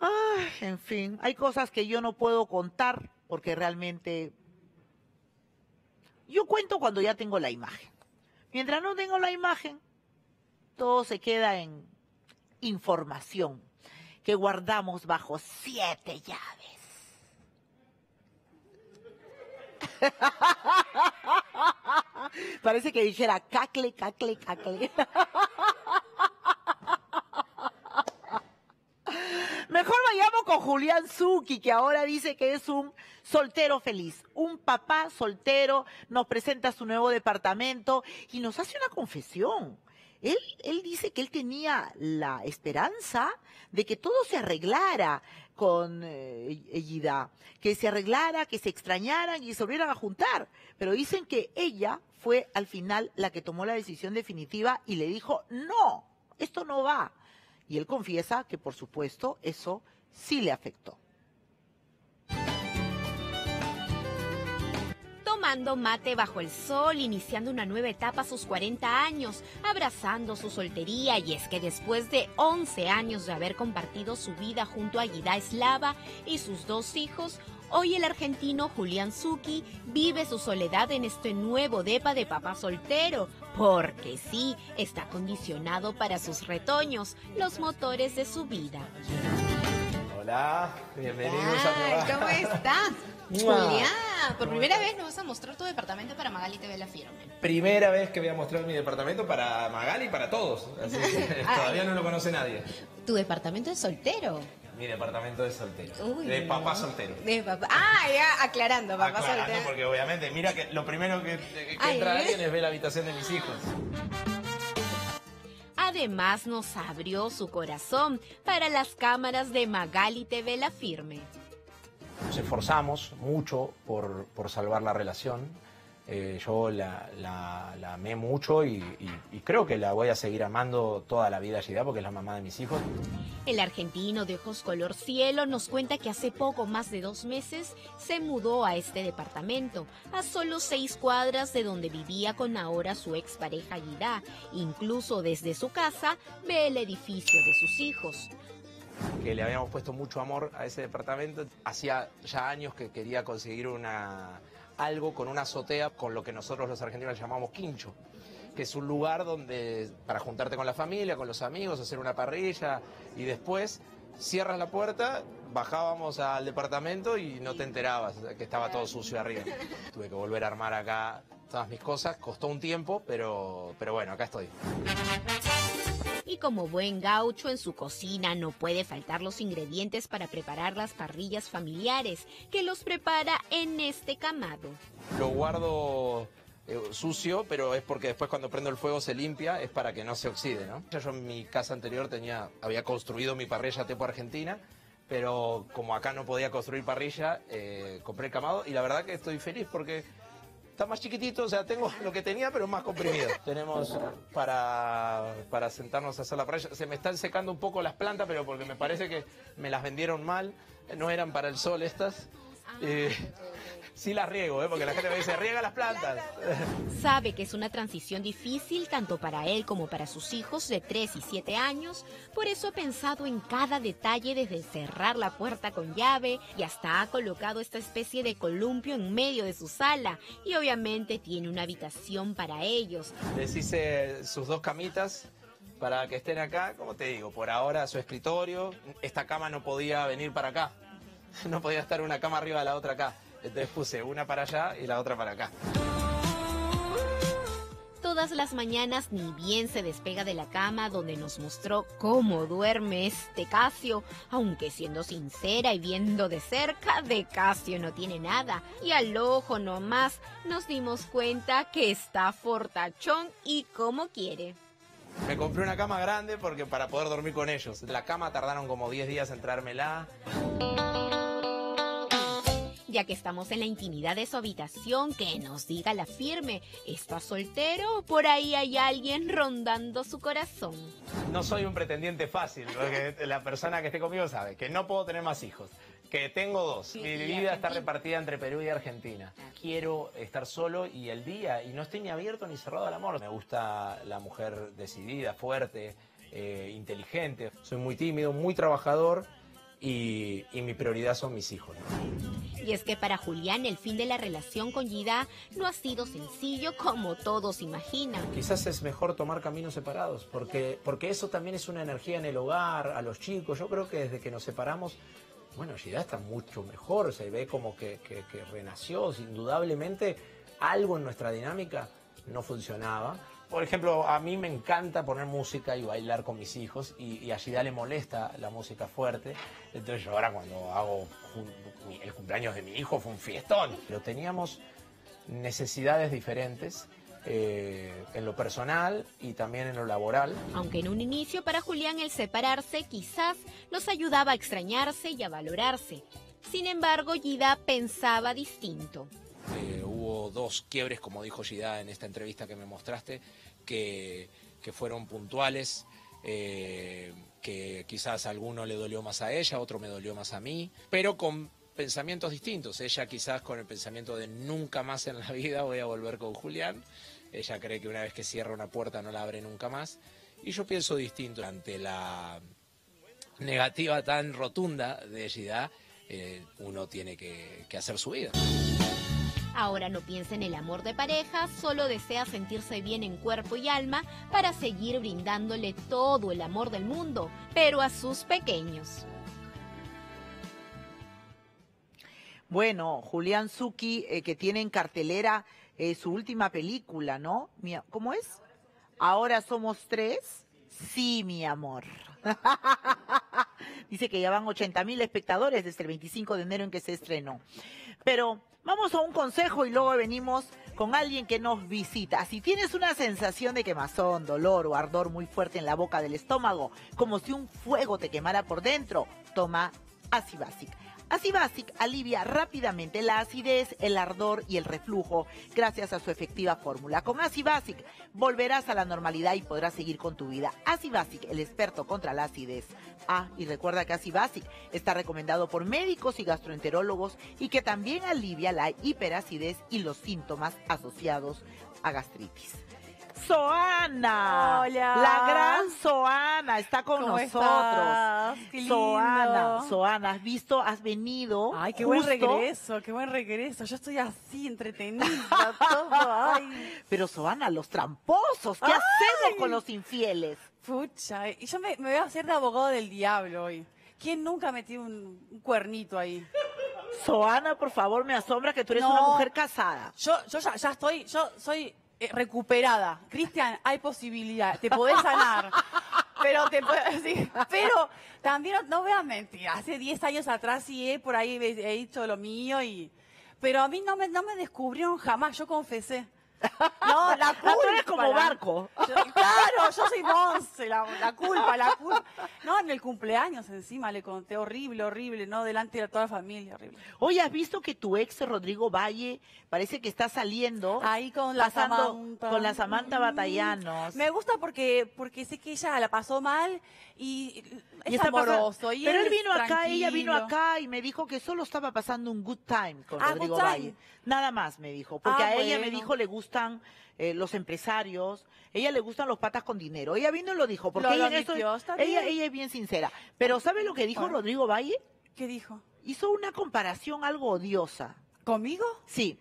Ay, en fin, hay cosas que yo no puedo contar porque realmente yo cuento cuando ya tengo la imagen. Mientras no tengo la imagen, todo se queda en información que guardamos bajo siete llaves. *laughs* Parece que dijera cacle, cacle, cacle. *laughs* Mejor vayamos con Julián Zucchi, que ahora dice que es un soltero feliz, un papá soltero, nos presenta su nuevo departamento y nos hace una confesión. Él, dice que él tenía la esperanza de que todo se arreglara con eh, que se arreglara, que se extrañaran y se volvieran a juntar. Pero dicen que ella fue al final la que tomó la decisión definitiva y le dijo, no, esto no va. Y él confiesa que, por supuesto, eso sí le afectó. Tomando mate bajo el sol, iniciando una nueva etapa a sus 40 años, abrazando su soltería y es que después de 11 años de haber compartido su vida junto a Guida Eslava y sus dos hijos, hoy el argentino Julián Zucchi vive su soledad en este nuevo depa de papá soltero, porque sí, está condicionado para sus retoños, los motores de su vida. Hola, bienvenidos Ay, a ¿Cómo estás? Ah, por primera vez nos vas a mostrar tu departamento para Magali TV La Firme. Primera vez que voy a mostrar mi departamento para Magali y para todos. Así que *laughs* *laughs* todavía no lo conoce nadie. Tu departamento es soltero. Mi departamento de soltero. Uy, de no. papá soltero. De papá. Ah, ya aclarando, papá Aclarando, soltero. porque obviamente, mira que lo primero que, que Ay, entra ¿eh? alguien es ver la habitación de mis hijos. Además nos abrió su corazón para las cámaras de Magali TV La Firme. Nos esforzamos mucho por, por salvar la relación. Eh, yo la, la- amé mucho y, y- creo que la voy a seguir amando toda la vida Gida porque es la mamá de mis hijos. El argentino de ojos color cielo nos cuenta que hace poco más de dos meses se mudó a este departamento, a solo seis cuadras de donde vivía con ahora su expareja Guidá. Incluso desde su casa ve el edificio de sus hijos. Que le habíamos puesto mucho amor a ese departamento. Hacía ya años que quería conseguir una, algo con una azotea, con lo que nosotros los argentinos llamamos quincho, que es un lugar donde para juntarte con la familia, con los amigos, hacer una parrilla y después cierras la puerta, bajábamos al departamento y no te enterabas que estaba todo sucio arriba. *laughs* Tuve que volver a armar acá todas mis cosas, costó un tiempo, pero, pero bueno, acá estoy. Y como buen gaucho en su cocina no puede faltar los ingredientes para preparar las parrillas familiares, que los prepara en este camado. Lo guardo eh, sucio, pero es porque después cuando prendo el fuego se limpia, es para que no se oxide, ¿no? Yo en mi casa anterior tenía, había construido mi parrilla tipo argentina, pero como acá no podía construir parrilla, eh, compré el camado y la verdad que estoy feliz porque está más chiquitito, o sea, tengo *laughs* lo que tenía, pero más comprimido. *laughs* Tenemos para, para sentarnos a hacer la parrilla. Se me están secando un poco las plantas, pero porque me parece que me las vendieron mal, no eran para el sol estas. Eh, sí las riego, ¿eh? porque la gente me dice, riega las plantas. *laughs* Sabe que es una transición difícil tanto para él como para sus hijos de 3 y 7 años, por eso ha pensado en cada detalle desde cerrar la puerta con llave y hasta ha colocado esta especie de columpio en medio de su sala y obviamente tiene una habitación para ellos. Les hice sus dos camitas para que estén acá, como te digo, por ahora su escritorio. Esta cama no podía venir para acá. *laughs* No podía estar una cama arriba de la otra acá. Entonces puse una para allá y la otra para acá. Todas las mañanas ni bien se despega de la cama donde nos mostró cómo duerme este Casio, aunque siendo sincera y viendo de cerca, de Casio no tiene nada. Y al ojo nomás nos dimos cuenta que está fortachón y como quiere. Me compré una cama grande porque para poder dormir con ellos. La cama tardaron como 10 días en traérmela. Ya que estamos en la intimidad de su habitación, que nos diga la firme, ¿está soltero o por ahí hay alguien rondando su corazón? No soy un pretendiente fácil, porque *laughs* la persona que esté conmigo sabe que no puedo tener más hijos, que tengo dos. Mi vida está repartida entre Perú y Argentina. Quiero estar solo y el día, y no estoy ni abierto ni cerrado al amor. Me gusta la mujer decidida, fuerte, eh, inteligente. Soy muy tímido, muy trabajador y, y mi prioridad son mis hijos. ¿no? Y es que para Julián el fin de la relación con Gida no ha sido sencillo como todos imaginan. Quizás es mejor tomar caminos separados, porque, porque eso también es una energía en el hogar, a los chicos. Yo creo que desde que nos separamos, bueno, Gida está mucho mejor, se ve como que, que- que renació. Indudablemente algo en nuestra dinámica no funcionaba. Por ejemplo, a mí me encanta poner música y bailar con mis hijos y, y a Gida le molesta la música fuerte. Entonces yo ahora cuando hago el cumpleaños de mi hijo fue un fiestón. Pero teníamos necesidades diferentes eh, en lo personal y también en lo laboral. Aunque en un inicio para Julián el separarse quizás los ayudaba a extrañarse y a valorarse. Sin embargo, Gida pensaba distinto. Eh, dos quiebres, como dijo Gida en esta entrevista que me mostraste, que, que fueron puntuales, eh, que quizás alguno le dolió más a ella, otro me dolió más a mí, pero con pensamientos distintos. Ella quizás con el pensamiento de nunca más en la vida voy a volver con Julián. Ella cree que una vez que cierra una puerta no la abre nunca más. Y yo pienso distinto ante la negativa tan rotunda de Gida. eh, uno tiene que hacer su vida. Ahora no piensa en el amor de pareja, solo desea sentirse bien en cuerpo y alma para seguir brindándole todo el amor del mundo, pero a sus pequeños. Bueno, Julián Zucchi, eh, que tiene en cartelera eh, su última película, ¿no? ¿Cómo es? Ahora somos tres. Sí, mi amor. *laughs* Dice que ya van 80 mil espectadores desde el 25 de enero en que se estrenó. Pero vamos a un consejo y luego venimos con alguien que nos visita. Si tienes una sensación de quemazón, dolor o ardor muy fuerte en la boca del estómago, como si un fuego te quemara por dentro, toma Acibasic. Acibasic alivia rápidamente la acidez, el ardor y el reflujo gracias a su efectiva fórmula. Con Acibasic volverás a la normalidad y podrás seguir con tu vida. Acibasic, el experto contra la acidez. Ah, y recuerda que Acibasic está recomendado por médicos y gastroenterólogos y que también alivia la hiperacidez y los síntomas asociados a gastritis. Soana. Hola. La gran Soana está con ¿Cómo nosotros. estás? Qué lindo. Soana, Soana, has visto, has venido. Ay, qué buen justo- regreso, qué buen regreso. Yo estoy así, entretenida, *laughs* todo. Ay. Pero Soana, los tramposos, ¿qué Ay. hacemos con los infieles? Pucha, y yo me, me voy a hacer de abogado del diablo hoy. ¿Quién nunca metió un, un cuernito ahí? Soana, por favor, me asombra que tú eres No. una mujer casada. Yo, yo ya, ya estoy, yo soy eh, recuperada. Cristian, hay posibilidad, te podés sanar. Pero te puedo- *laughs* pero también no, no voy a mentir. Hace 10 años atrás sí he por ahí he hecho lo mío y pero a mí no me, no me descubrieron jamás, yo confesé. *laughs* No, la culpa. Tú eres como la- barco. Yo- claro, yo soy Monse, la, la culpa, la culpa. No, en el cumpleaños encima le conté horrible, horrible, no, delante de toda la familia, horrible. Oye, ¿has visto que tu ex Rodrigo Valle parece que está saliendo? Ahí con la Samantha. Con la Samantha. Batallanos. Me gusta porque porque sé que ella la pasó mal y es Y amoroso. y pero él es vino acá, ella vino acá y me dijo que solo estaba pasando un good time con Ah, Rodrigo time. Valle. Nada más me dijo, porque Ah, a ella me dijo le gustan eh, los empresarios, ella le gustan los patas con dinero. Ella vino y lo dijo, porque Lo- ella, lo eso- es bien sincera. Pero ¿sabe lo que dijo Bueno. Rodrigo Valle? ¿Qué dijo? Hizo una comparación algo odiosa. ¿Conmigo? Sí.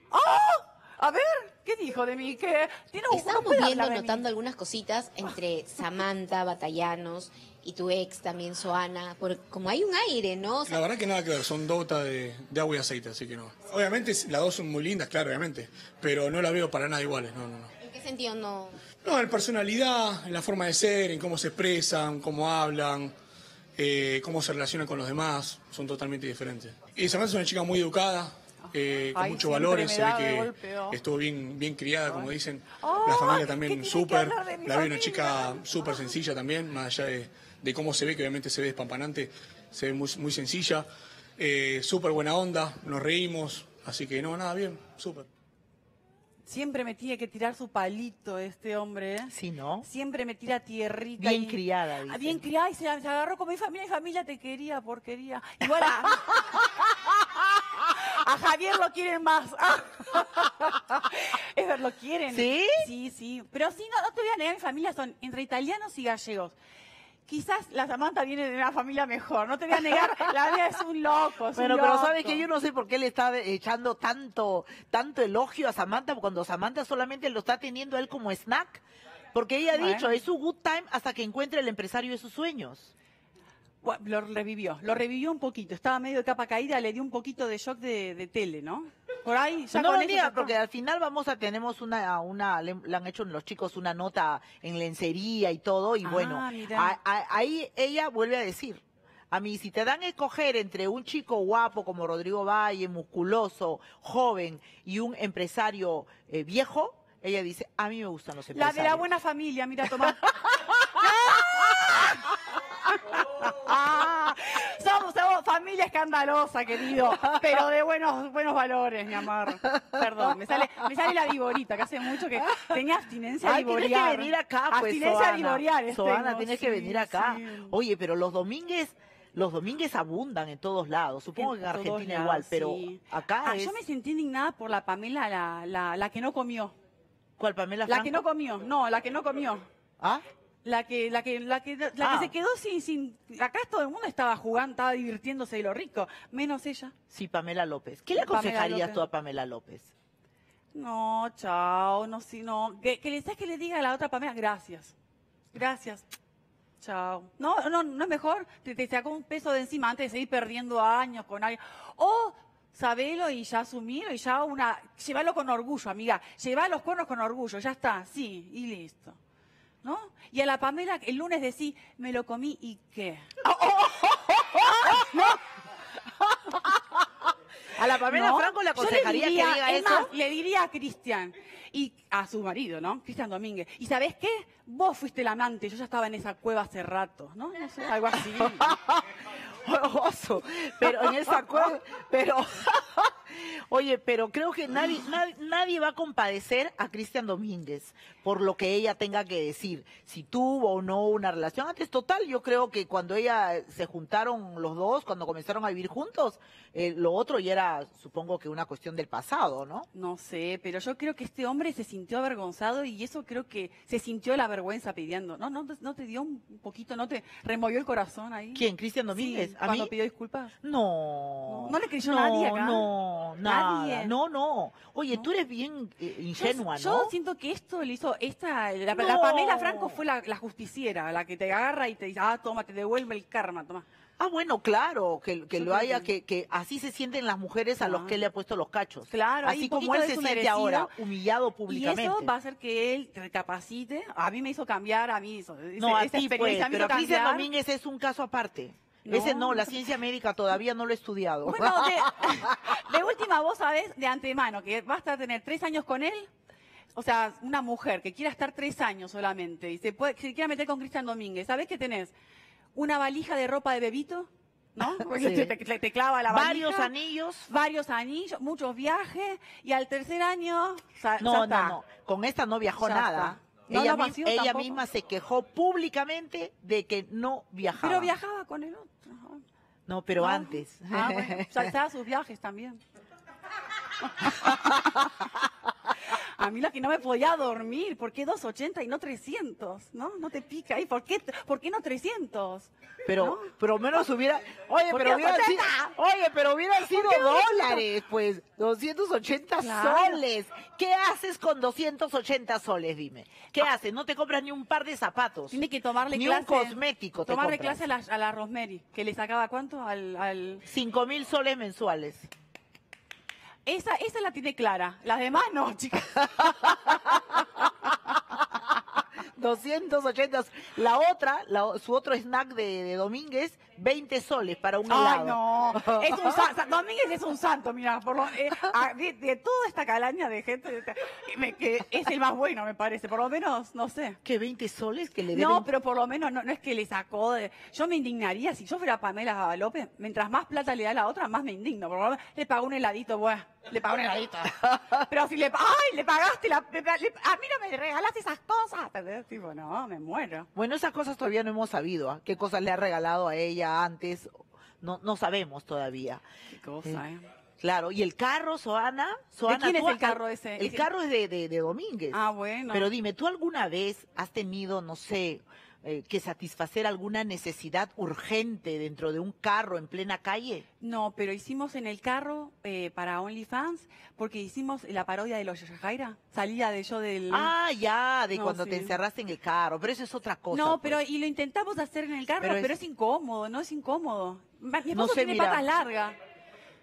A ver, ¿qué dijo de mí? Que tiene un Estábamos viendo, notando algunas cositas entre Samantha, Batallanos y tu ex también, Soana. Por, como hay un aire, ¿no? O sea, La verdad que nada que ver, son dota de, de agua y aceite, así que no. Obviamente las dos son muy lindas, claro, obviamente, pero no las veo para nada iguales, no, no, no. ¿En qué sentido no? No, en personalidad, en la forma de ser, en cómo se expresan, cómo hablan, eh, cómo se relacionan con los demás, son totalmente diferentes. Y Samantha es una chica muy educada, eh, con Ay, muchos valores, se ve que golpe, oh. estuvo bien, bien criada, como dicen. La familia ¿qué también súper, la veo una chica súper sencilla también, más allá de, de cómo se ve, que obviamente se ve despampanante, se ve muy, muy sencilla, eh, súper buena onda, nos reímos, así que no, nada, bien, súper. Siempre me tiene que tirar su palito este hombre, ¿eh? Sí, ¿no? Siempre me tira tierrita. Bien y- criada, Ah, dice. Bien criada y se, se agarró con mi familia. Mi familia te quería, porquería. Igual a, *laughs* a Javier lo quieren más. *laughs* es ver, lo quieren. ¿Sí? Sí, sí. Pero sí, no, no te voy a negar, mi familia son entre italianos y gallegos. Quizás la Samantha viene de una familia mejor, no te voy a negar, la mía es un loco. es un Bueno, pero loco. sabes que yo no sé por qué le está echando tanto, tanto elogio a Samantha cuando Samantha solamente lo está teniendo a él como snack. Porque ella ha Bueno. dicho, es su good time hasta que encuentre el empresario de sus sueños. Lo revivió, lo revivió un poquito. Estaba medio de capa caída, le dio un poquito de shock de, de tele, ¿no? Por ahí, ya no con lo diga, porque al final vamos a tenemos una, una, le, le han hecho los chicos una nota en lencería y todo, y Ah, bueno, mira. a- a- ahí ella vuelve a decir, a mí si te dan a escoger entre un chico guapo como Rodrigo Valle, musculoso, joven, y un empresario eh, viejo, ella dice, a mí me gustan los La empresarios. de la buena familia, mira, toma. *laughs* *laughs* somos, somos familia escandalosa, querido, pero de buenos buenos valores, mi amor. Perdón, me sale, me sale la viborita, que hace mucho que tenía abstinencia Ay, tienes que venir acá, pues, Abstinencia Soana. viboriar. es Soana, tengo, tienes que venir acá. sí. Oye, pero los domínguez, los domínguez abundan en todos lados. Supongo En que en Argentina lados, igual, pero sí. acá Ah, es... Yo me sentí indignada por la Pamela, la, la, la que no comió. ¿Cuál, Pamela La Franco? que no comió, no, la que no comió. ¿Ah? La que, la que, la que, la Ah. que se quedó sin, sin, acá todo el mundo estaba jugando, estaba divirtiéndose de lo rico, menos ella. Sí, Pamela López. ¿Qué le aconsejarías tú a Pamela López? No, chao, no, si no. Que, que le que le diga a la otra Pamela, gracias. Gracias. Chao. No, no, no es mejor. Te, te sacó un peso de encima antes de seguir perdiendo años con alguien. O Sabelo y ya asumilo y ya una. Llévalo con orgullo, amiga. Lleva los cuernos con orgullo, ya está, sí, y listo. ¿No? Y a la Pamela el lunes decís, me lo comí y qué. *laughs* A la Pamela ¿No? Franco le aconsejaría diría, que diga es eso. más, le diría a Cristian y a su marido, ¿no? Cristian Domínguez. ¿Y sabes qué? Vos fuiste el amante, yo ya estaba en esa cueva hace rato, ¿no? No sé, algo así. *laughs* Oso, pero en esa cueva, pero *laughs* oye, pero creo que nadie, nadie, nadie va a compadecer a Cristian Domínguez por lo que ella tenga que decir, si tuvo o no una relación. Antes, total, yo creo que cuando ella se juntaron los dos, cuando comenzaron a vivir juntos, eh, lo otro ya era, supongo que una cuestión del pasado, ¿no? No sé, pero yo creo que este hombre se sintió avergonzado y eso creo que se sintió la vergüenza pidiendo. ¿No, no, te- no te dio un poquito, no te removió el corazón ahí? ¿Quién? ¿Cristian Domínguez? Sí, ¿A cuando mí? pidió disculpas. No. No, no le creyó no, nadie acá. No, nada. Nadie. No, no. Oye, tú eres bien eh, ingenua, yo, ¿no? yo siento que esto le hizo esta la, la No. Pamela Franco fue la, la justiciera, la que te agarra y te dice, ah, toma, te devuelve el karma, toma. Ah, bueno, claro, que, lo haya, que- que, así se sienten las mujeres a los que le ha puesto los cachos. Claro, así como él se siente ahora, humillado Y públicamente. eso va a hacer que él recapacite. A mí me hizo cambiar, a mí hizo. no, a esa ti pues, pero Cristian. Domínguez es un caso aparte. No. Ese no, la ciencia médica todavía no lo he estudiado. Bueno, de, *laughs* de última vos sabés de antemano que basta tener tres años con él. O sea, una mujer que quiera estar tres años solamente y se, puede, se quiera meter con Cristian Domínguez, ¿sabés qué tenés? Una valija de ropa de bebito, ¿no? *laughs* Porque Sí. te, te- te clava la valija. Varios anillos. Varios anillos, muchos viajes y al tercer año... sa- No, no, no. Con esta no viajó Ya nada. está. No, ella mi- ella tampoco. misma se quejó públicamente de que no viajaba. Pero viajaba con el otro. No, pero No. antes. Ah, bueno, sus viajes también. *laughs* A mí la que no me podía dormir, ¿por qué 280 y no 300? ¿No? No te pica ahí, ¿por qué, por qué no 300? Pero, pero menos hubiera, oye, ¿Por pero qué hubieran sido, 280? oye, pero hubieran sido qué 280? dólares, pues, 280 Claro. soles. ¿Qué haces con 280 soles, dime? ¿Qué haces? No te compras ni un par de zapatos. Ah. Tiene que tomarle ni clase. un cosmético te Tomarle compras. clase a la, a la Rosemary, que le sacaba cuánto al... al... 5 mil soles mensuales. Esa, esa la tiene clara, las demás no, chicas. *laughs* 280. La otra, la- su otro snack de, de Domínguez, 20 soles para un Ay, helado. no. *laughs* Es un Domínguez es un santo, mira, por lo, eh, a- de, de toda esta calaña de gente de- que me- que es el más bueno, me parece. Por lo menos, no sé. ¿Qué 20 soles que le No, deben? pero por lo menos no, no es que le sacó de... Yo me indignaría, si yo fuera Pamela López, mientras más plata le da a la otra, más me indigno. Por lo menos le pagó un heladito, bueno, le pagó un heladito. *laughs* Pero si le... ¡Ay, le pagaste la... le- a mí no me regalaste esas cosas. ¿entendés? Tipo, no, me muero. Bueno, esas cosas todavía no hemos sabido. ¿ah? ¿Qué cosas le ha regalado a ella antes? No, no sabemos todavía. Qué cosa, ¿eh? Claro, y el carro, Soana, Soana, quién es el carro ese? El carro es de, de, de Domínguez. Ah, bueno. Pero dime, ¿tú alguna vez has tenido, no sé, eh, que satisfacer alguna necesidad urgente dentro de un carro en plena calle? No, pero hicimos en el carro eh, para OnlyFans, porque hicimos la parodia de los Yajaira. Salía de yo del... Ah, ya, de No, cuando sí. te encerraste en el carro, pero eso es otra cosa. no, pues. pero y lo intentamos hacer en el carro, Pero pero, es- incómodo, no es incómodo. Mi No esposo sé, tiene mira. patas largas.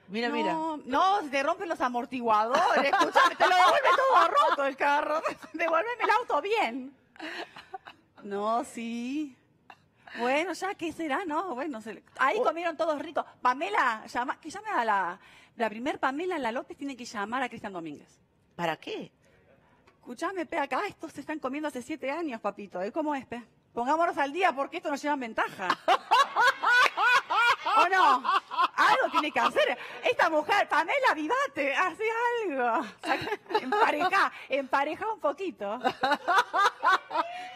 Mira, no, mira. No, se te rompen los amortiguadores, *laughs* escúchame, te lo devuelve todo roto el carro. *laughs* Devuélveme el auto bien. No, sí. Bueno, ya, ¿qué será? No, bueno, se le- ahí Oh. comieron todos ricos. Pamela, llama, que llame a la, la primer Pamela, la López, tiene que llamar a Cristian Domínguez. ¿Para qué? Escuchame, pe, acá estos se están comiendo hace siete años, papito. ¿eh? ¿Cómo es, pe? Pongámonos al día porque esto nos lleva en ventaja. ¿O no? Algo tiene que hacer. Esta mujer, Pamela, vivate, hace algo. Empareja, empareja un poquito.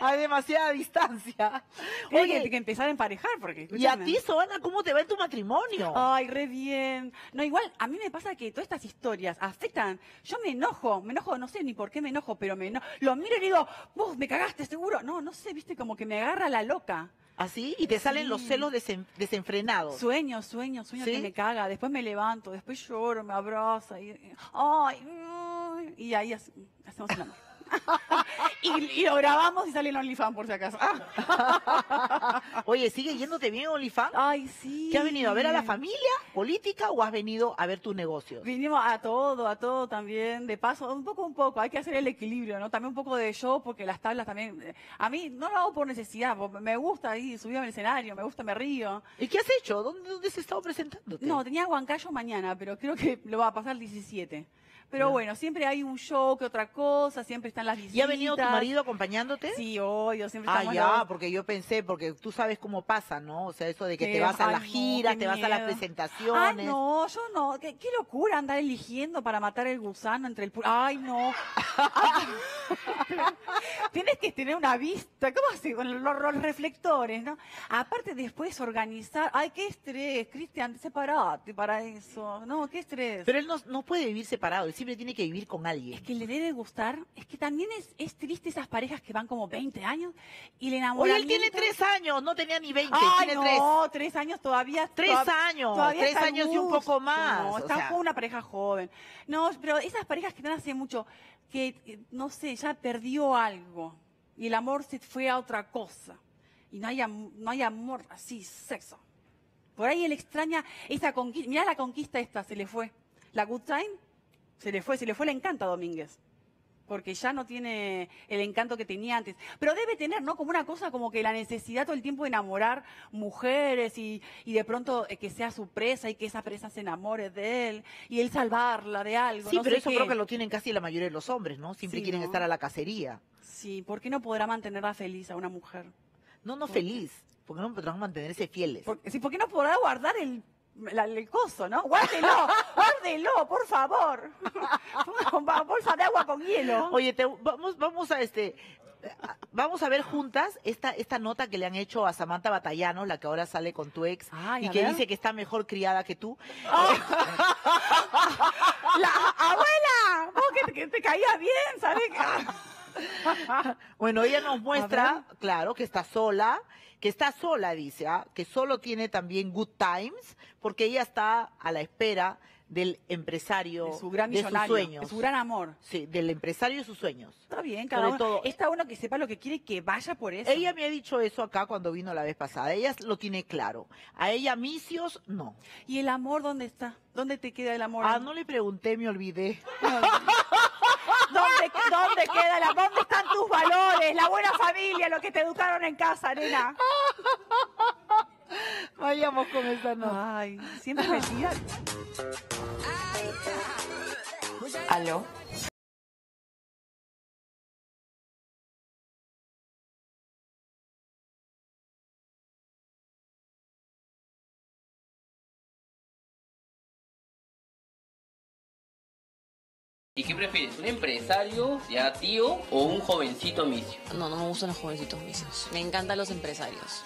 Hay demasiada distancia. Oye, que, que empezar a emparejar porque, ¿y a ti, Soana, cómo te va en tu matrimonio? Ay, re bien. No, igual, a mí me pasa que todas estas historias afectan. Yo me enojo, me enojo, no sé ni por qué me enojo, pero me enojo. Lo miro y digo, vos me cagaste seguro. No, no sé, viste, como que me agarra la loca. ¿Así? ¿Y te salen los celos desen- desenfrenados? Sueño, sueño, sueño ¿Sí? que me caga. Después me levanto, después lloro, me abraza. Y, ay, ay, y ahí hace- hacemos el amor. *laughs* y, y lo grabamos y sale en OnlyFans por si acaso. *laughs* Oye, ¿sigue yéndote bien OnlyFans? Ay, sí. ¿Qué has venido a ver a la familia política o has venido a ver tus negocios? Vinimos a todo, a todo también, de paso, un poco, un poco, hay que hacer el equilibrio, ¿no? También un poco de show, porque las tablas también, eh, a mí no lo hago por necesidad, me gusta ahí, subir al escenario, me gusta, me río. ¿Y qué has hecho? ¿Dónde, dónde has estado presentándote? No, tenía Huancayo mañana, pero creo que lo va a pasar el 17. Pero bueno, siempre hay un show que otra cosa, siempre están las visitas. ¿Y ha venido tu marido acompañándote? Sí, obvio, siempre Ah, estamos ya, los- porque yo pensé, porque tú sabes cómo pasa, ¿no? O sea, eso de que te vas a ay, las no, giras, qué te vas a las miedo. presentaciones. Ay, no, yo no. Qué, qué locura andar eligiendo para matar el gusano entre el... pu- Ay, no. Ay, *laughs* Tienes que tener una vista. ¿Cómo así? Con los, los reflectores, ¿no? Aparte, después organizar. Ay, qué estrés, Cristian, separate para eso. No, qué estrés. Pero él no, no puede vivir separado, él siempre tiene que vivir con alguien. Es que le debe gustar. Es que también es, es triste esas parejas que van como 20 años y le enamoran. Oye, él tiene tres años, no tenía ni 20, Ay, tiene no, tres. años todavía. Tres toda- años, todavía está años y un poco más, No, o están sea. con una pareja joven. No, pero esas parejas que están hace mucho, que, que, no sé, ya perdió algo y el amor se fue a otra cosa. Y no hay, no hay amor así, sexo. Por ahí él extraña esa conquista. Mirá la conquista esta, se le fue. La good time, se le fue, se le fue el encanto a Domínguez. Porque ya no tiene el encanto que tenía antes. Pero debe tener, ¿no? Como una cosa como que la necesidad todo el tiempo de enamorar mujeres y, y de pronto eh, que sea su presa y que esa presa se enamore de él y él salvarla de algo. Sí, no pero sé eso qué. creo que lo tienen casi la mayoría de los hombres, ¿no? Siempre Sí, quieren ¿no? estar a la cacería. Sí, ¿por qué no podrá mantenerla feliz a una mujer? No, no ¿Por qué? feliz, porque no podrán mantenerse fieles. Por- sí, ¿por qué no podrá guardar el, la- el coso, no? Guárdelo, *laughs* guárdelo, por favor. Una bolsa de agua con hielo. Oye, te- vamos, vamos a este, vamos a ver juntas esta, esta nota que le han hecho a Samantha Batallano, la que ahora sale con tu ex, Ay, y que ver. dice que está mejor criada que tú. *laughs* La abuela, vos que, que te caía bien, ¿sabes? *laughs* Bueno, ella nos muestra, claro, que está sola, que está sola, dice, ¿ah? que solo tiene también good times, porque ella está a la espera del empresario De su gran de sus sueños. de su gran amor. Sí, del empresario de sus sueños. Está bien, cada Sobre uno. todo- Está uno que sepa lo que quiere que vaya por eso. Ella me ha dicho eso acá cuando vino la vez pasada. Ella lo tiene claro. A ella misios, no. ¿Y el amor dónde está? ¿Dónde te queda el amor? Ah, no le pregunté, me olvidé. ¿Dónde, ¿Dónde queda amor? ¿Dónde están tus valores? La buena familia, lo que te educaron en casa, nena. Vayamos con esa nota. Ay, siempre mentira. ¿Aló? ¿Y qué prefieres? ¿Un empresario ya tío o un jovencito misio? No, no me gustan los jovencitos misios. Me encantan los empresarios.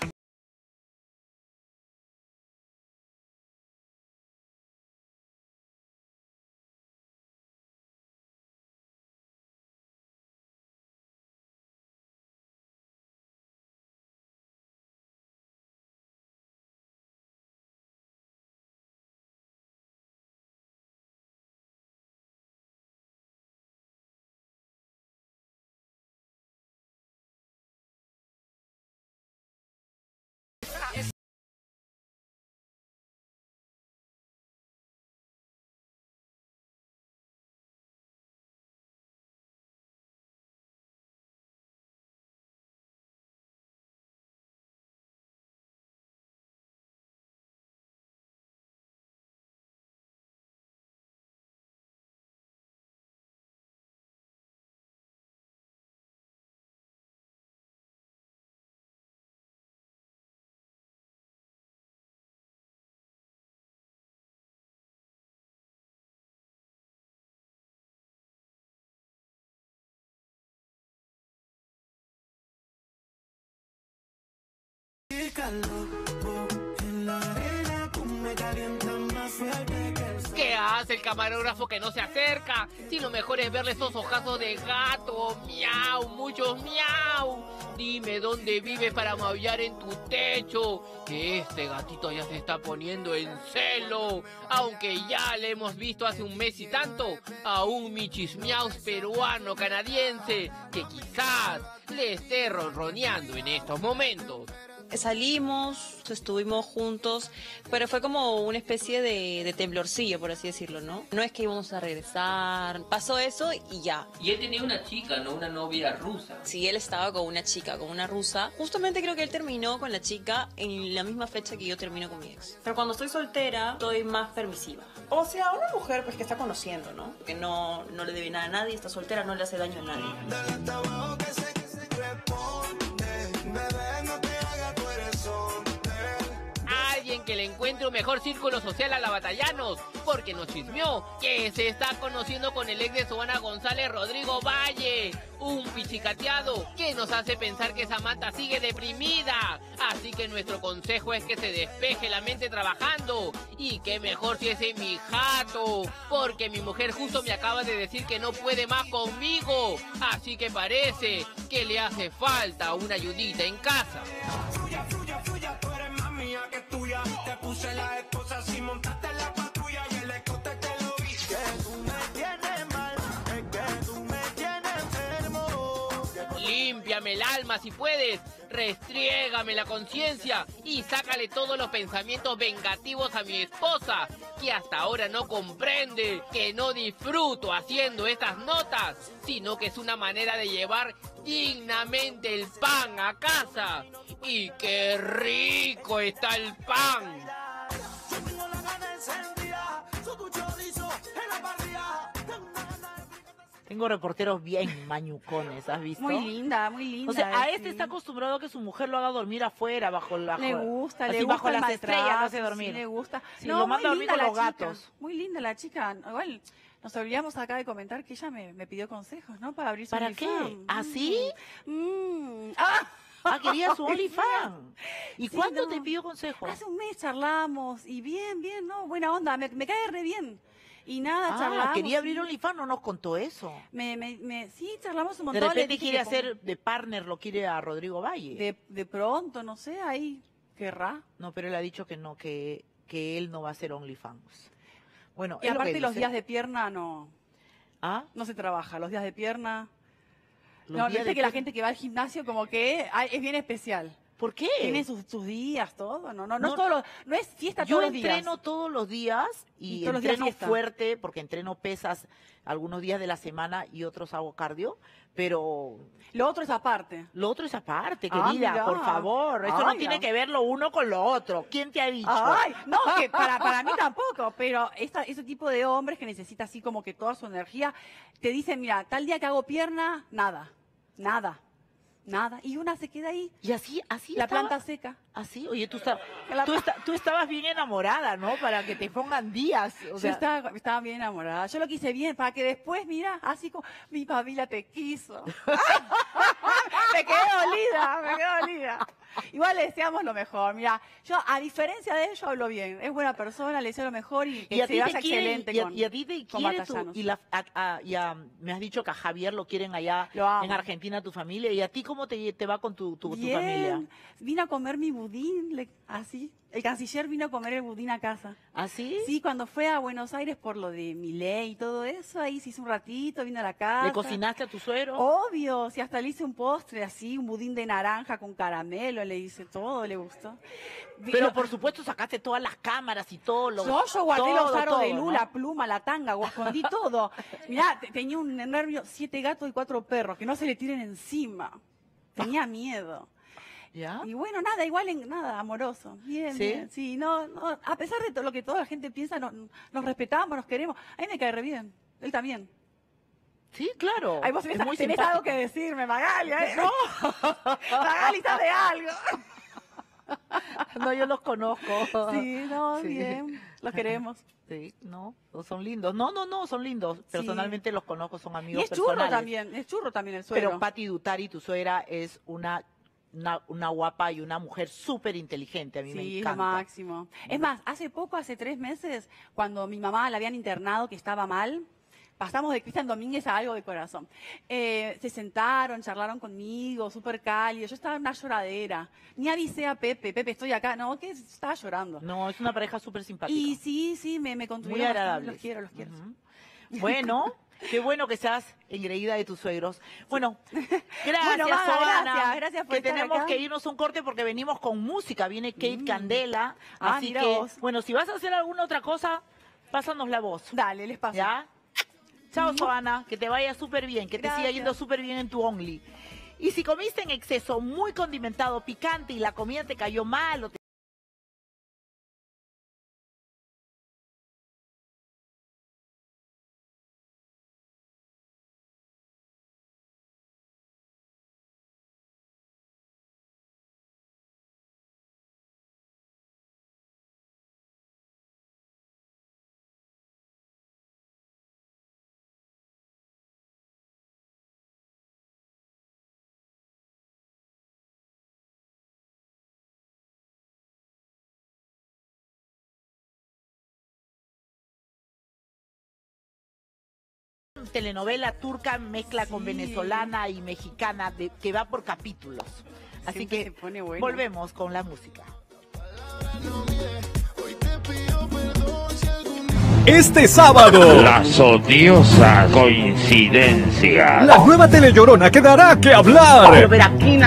¿Qué hace el camarógrafo que no se acerca? Si lo mejor es verle esos ojazos de gato, miau, muchos miau. Dime dónde vives para maullar en tu techo. Que este gatito ya se está poniendo en celo. Aunque ya le hemos visto hace un mes y tanto a un michismiaus peruano canadiense que quizás le esté ronroneando en estos momentos. Salimos, estuvimos juntos, pero fue como una especie de, de temblorcillo, por así decirlo, ¿no? No es que íbamos a regresar, pasó eso y ya. Y él tenía una chica, no una novia rusa. Sí, él estaba con una chica, con una rusa. Justamente creo que él terminó con la chica en la misma fecha que yo termino con mi ex. Pero cuando estoy soltera, estoy más permisiva. O sea, una mujer pues que está conociendo, ¿no? Que no, no le debe nada a nadie, está soltera, no le hace daño a nadie. Alguien que le encuentre un mejor círculo social a la Batallanos, porque nos chismeó que se está conociendo con el ex de Suana González, Rodrigo Valle, un pichicateado que nos hace pensar que Samantha sigue deprimida. Así que nuestro consejo es que se despeje la mente trabajando. Y que mejor si es en mi jato, porque mi mujer justo me acaba de decir que no puede más conmigo. Así que parece que le hace falta una ayudita en casa. Que tuya. Te puse la esposa si montaste la patrulla y el escote te lo vi. Que tú me tienes mal, es que tú me tienes enfermo. Límpiame el alma si puedes, restriégame la conciencia y sácale todos los pensamientos vengativos a mi esposa, que hasta ahora no comprende que no disfruto haciendo estas notas, sino que es una manera de llevar dignamente el pan a casa. Y qué rico está el pan. Tengo reporteros bien mañucones, ¿has visto? Muy linda, muy linda. O sea, a sí. este está acostumbrado a que su mujer lo haga dormir afuera, bajo la Le gusta, así le bajo gusta las estrellas, maltrato, hace dormir. Sí, le gusta. Sí, no, lo muy manda a dormir linda con la los chica, gatos. Muy linda la chica. Igual nos olvidamos acá de comentar que ella me, me pidió consejos, ¿no? Para abrir su ¿Para qué? OnlyFans. ¿Ah, sí? Mm. Ah. Ah, quería su *laughs* OnlyFans. ¿Y Sí, cuándo no. te pidió consejos? Hace un mes charlamos y bien, bien, ¿no? Buena onda, me, me cae re bien. Y nada, Ah, charlamos. quería abrir. OnlyFans, no nos contó eso. Me, me, me, sí, charlamos un De montón. le repente quiere hacer de partner, lo quiere a Rodrigo Valle. De, de pronto, no sé, ahí querrá. No, pero él ha dicho que no, que, que él no va a hacer OnlyFans. Bueno, Y lo aparte los días de pierna no, ¿Ah? no se trabaja. Los días de pierna... Los no, viste que la gente que va al gimnasio como que es bien especial. ¿Por qué? Tiene sus, sus días, todo. No, no, no, No, es todo lo- no es fiesta Yo todos los días. entreno todos los días y, Y todos los días entreno fuerte porque entreno pesas algunos días de la semana y otros hago cardio, pero Lo otro es aparte. lo otro es aparte, Ah, querida, por favor. Esto no tiene que ver lo uno con lo otro. ¿Quién te ha dicho? Ay, no, que *laughs* para, para mí tampoco, pero esta, ese tipo de hombres que necesita así como que toda su energía, te dicen, mira, tal día que hago pierna, nada, nada, nada. Y una se queda ahí, Y así, así la estaba- planta seca. Así, oye, tú, está- tú, esta- tú estabas bien enamorada, ¿no? Para que te pongan días. O sea, Yo estaba, estaba bien enamorada. Yo lo quise bien, para que después, mira, así como mi familia te quiso. *laughs* me quedé dolida, me quedé dolida. Igual le deseamos lo mejor. Mira, yo a diferencia de él, yo hablo bien. Es buena persona, le deseo lo mejor y que y a se ti vaya te quieren, excelente y a, con, y a ti te con quiere tu- y, la, a- a- y a- me has dicho que a Javier lo quieren allá Lo en Argentina tu familia y a ti cómo te, te va con tu, tu, tu familia Vino a comer mi budín, le- así. El canciller vino a comer el budín a casa. ¿así Sí, cuando fue a Buenos Aires por lo de mi ley y todo eso, ahí se hizo un ratito, vino a la casa. le cocinaste a tu suegro Obvio, si hasta le hice un postre así, un budín de naranja con caramelo, le hice todo, le gustó. Pero por supuesto sacaste todas las cámaras y todo lo yo, yo guardé los todo, aros de luz, ¿no? la pluma, la tanga, escondí *laughs* todo. Mirá, te- tenía un nervio, siete gatos y cuatro perros, que no se le tiren encima. Tenía miedo. ¿Ya? Y bueno, nada, igual en nada, amoroso. Bien, ¿Sí? bien. Sí, no, no, a pesar de todo lo que toda la gente piensa, no- nos respetamos, nos queremos. A mí me cae re bien. Él también. sí claro Ay, vos tenés, muy tenés simpático. algo que decirme, Magali. ¿eh? No, *laughs* Magali sabe algo. *laughs* no yo los conozco Sí, no, Sí. bien. Los queremos. sí no son lindos no no no son lindos personalmente los conozco son Y amigos es churro también, es churro también el suegro. Pero Patti Dutari, tu suegra, es una, una, una guapa y una mujer súper inteligente. A mí me Sí, encanta. máximo. Es más, hace poco, hace tres meses, cuando mi mamá la habían internado, que estaba mal, pasamos de Cristian Domínguez a algo de corazón. Eh, se sentaron, charlaron conmigo, súper cálido. Yo estaba en una lloradera. Ni avisé a Pepe, Pepe, estoy acá. No, que estaba llorando. No, es una pareja súper simpática. Y sí, sí, me, me Muy construyeron bastante. agradable. Los quiero, los quiero. Bueno, *laughs* qué bueno que seas engreída de tus suegros. Bueno, *laughs* gracias, Bueno, Maga, gracias, gracias por que estar tenemos acá. que irnos un corte porque venimos con música. Viene Kate Candela. Ah, así que, vos. bueno, si vas a hacer alguna otra cosa, pásanos la voz. Dale, les paso. ¿Ya? Chao, Joana. Que te vaya súper bien. Que te siga yendo súper bien en tu Only. Y si comiste en exceso, muy condimentado, picante y la comida te cayó mal o te telenovela turca mezcla con venezolana y mexicana de- que va por capítulos. Así Siempre que se pone bueno. volvemos con la música. Este sábado. Las odiosas coincidencias. La nueva telellorona quedará que hablar. Pero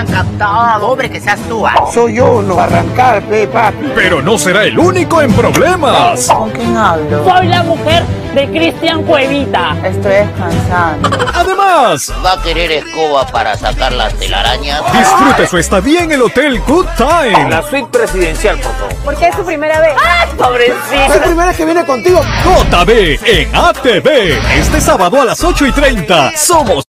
captado, pobre que seas tú. ah. Soy yo, no arrancar, papi. Pero no será el único en problemas. ¿Con quién hablo? Soy la mujer de Cristian Cuevita. Estoy descansando. Además, ¿Va a querer escoba para sacar las telarañas? disfrute su estadía en el Hotel Good Time. La suite presidencial, por favor. ¿Por qué es su primera vez? ¡Ay, pobrecita! Es la primera vez que viene contigo. JB en ATV. Este sábado a las 8 y 30. Somos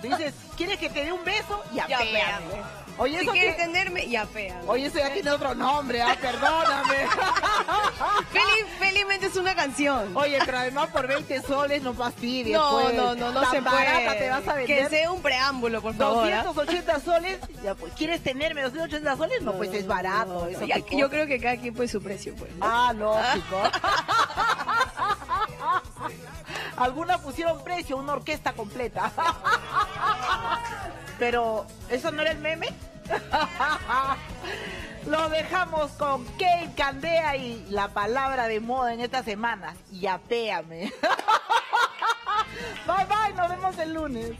Tú dices, ¿quieres que te dé un beso? Y apéame. Oye, Si eso quieres que- tenerme, ya apéame. Oye, eso ya tiene otro nombre, ah, perdóname. *laughs* Feliz- felizmente es una canción. Oye, pero además por 20 soles no fastidies. No, pues. no, no, no Tan se puede. te vas a vender. Que sea un preámbulo, por favor. ¿ah? 280 soles, ya pues, ¿quieres tenerme 280 soles? No, pues es barato. eso Ya- yo creo que cada quien pues su precio, pues. ¿no? Ah, lógico. *laughs* Algunas pusieron precio, una orquesta completa. *laughs* Pero, ¿eso no era el meme? *laughs* Lo dejamos con Kate Candea y la palabra de moda en estas semanas. Yapéame. *laughs* Bye bye, nos vemos el lunes.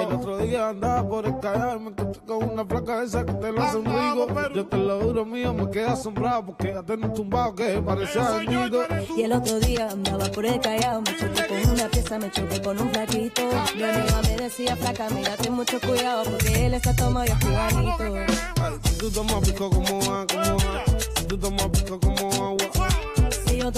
El otro día andaba por el callar, me encontré con una placa esa que te lo hace un rico. Yo te lo juro mío, me quedé asombrado porque ya tenés tumbado que parecía vendido. Y el otro día andaba por el callao, me choqué con una pieza, me choqué con un flaquito. Mi amiga me decía, flaca, mira, ten mucho cuidado porque él está tomado y. Ay, si tú tomas pico como agua, como agua. Si tú tomas pico como agua.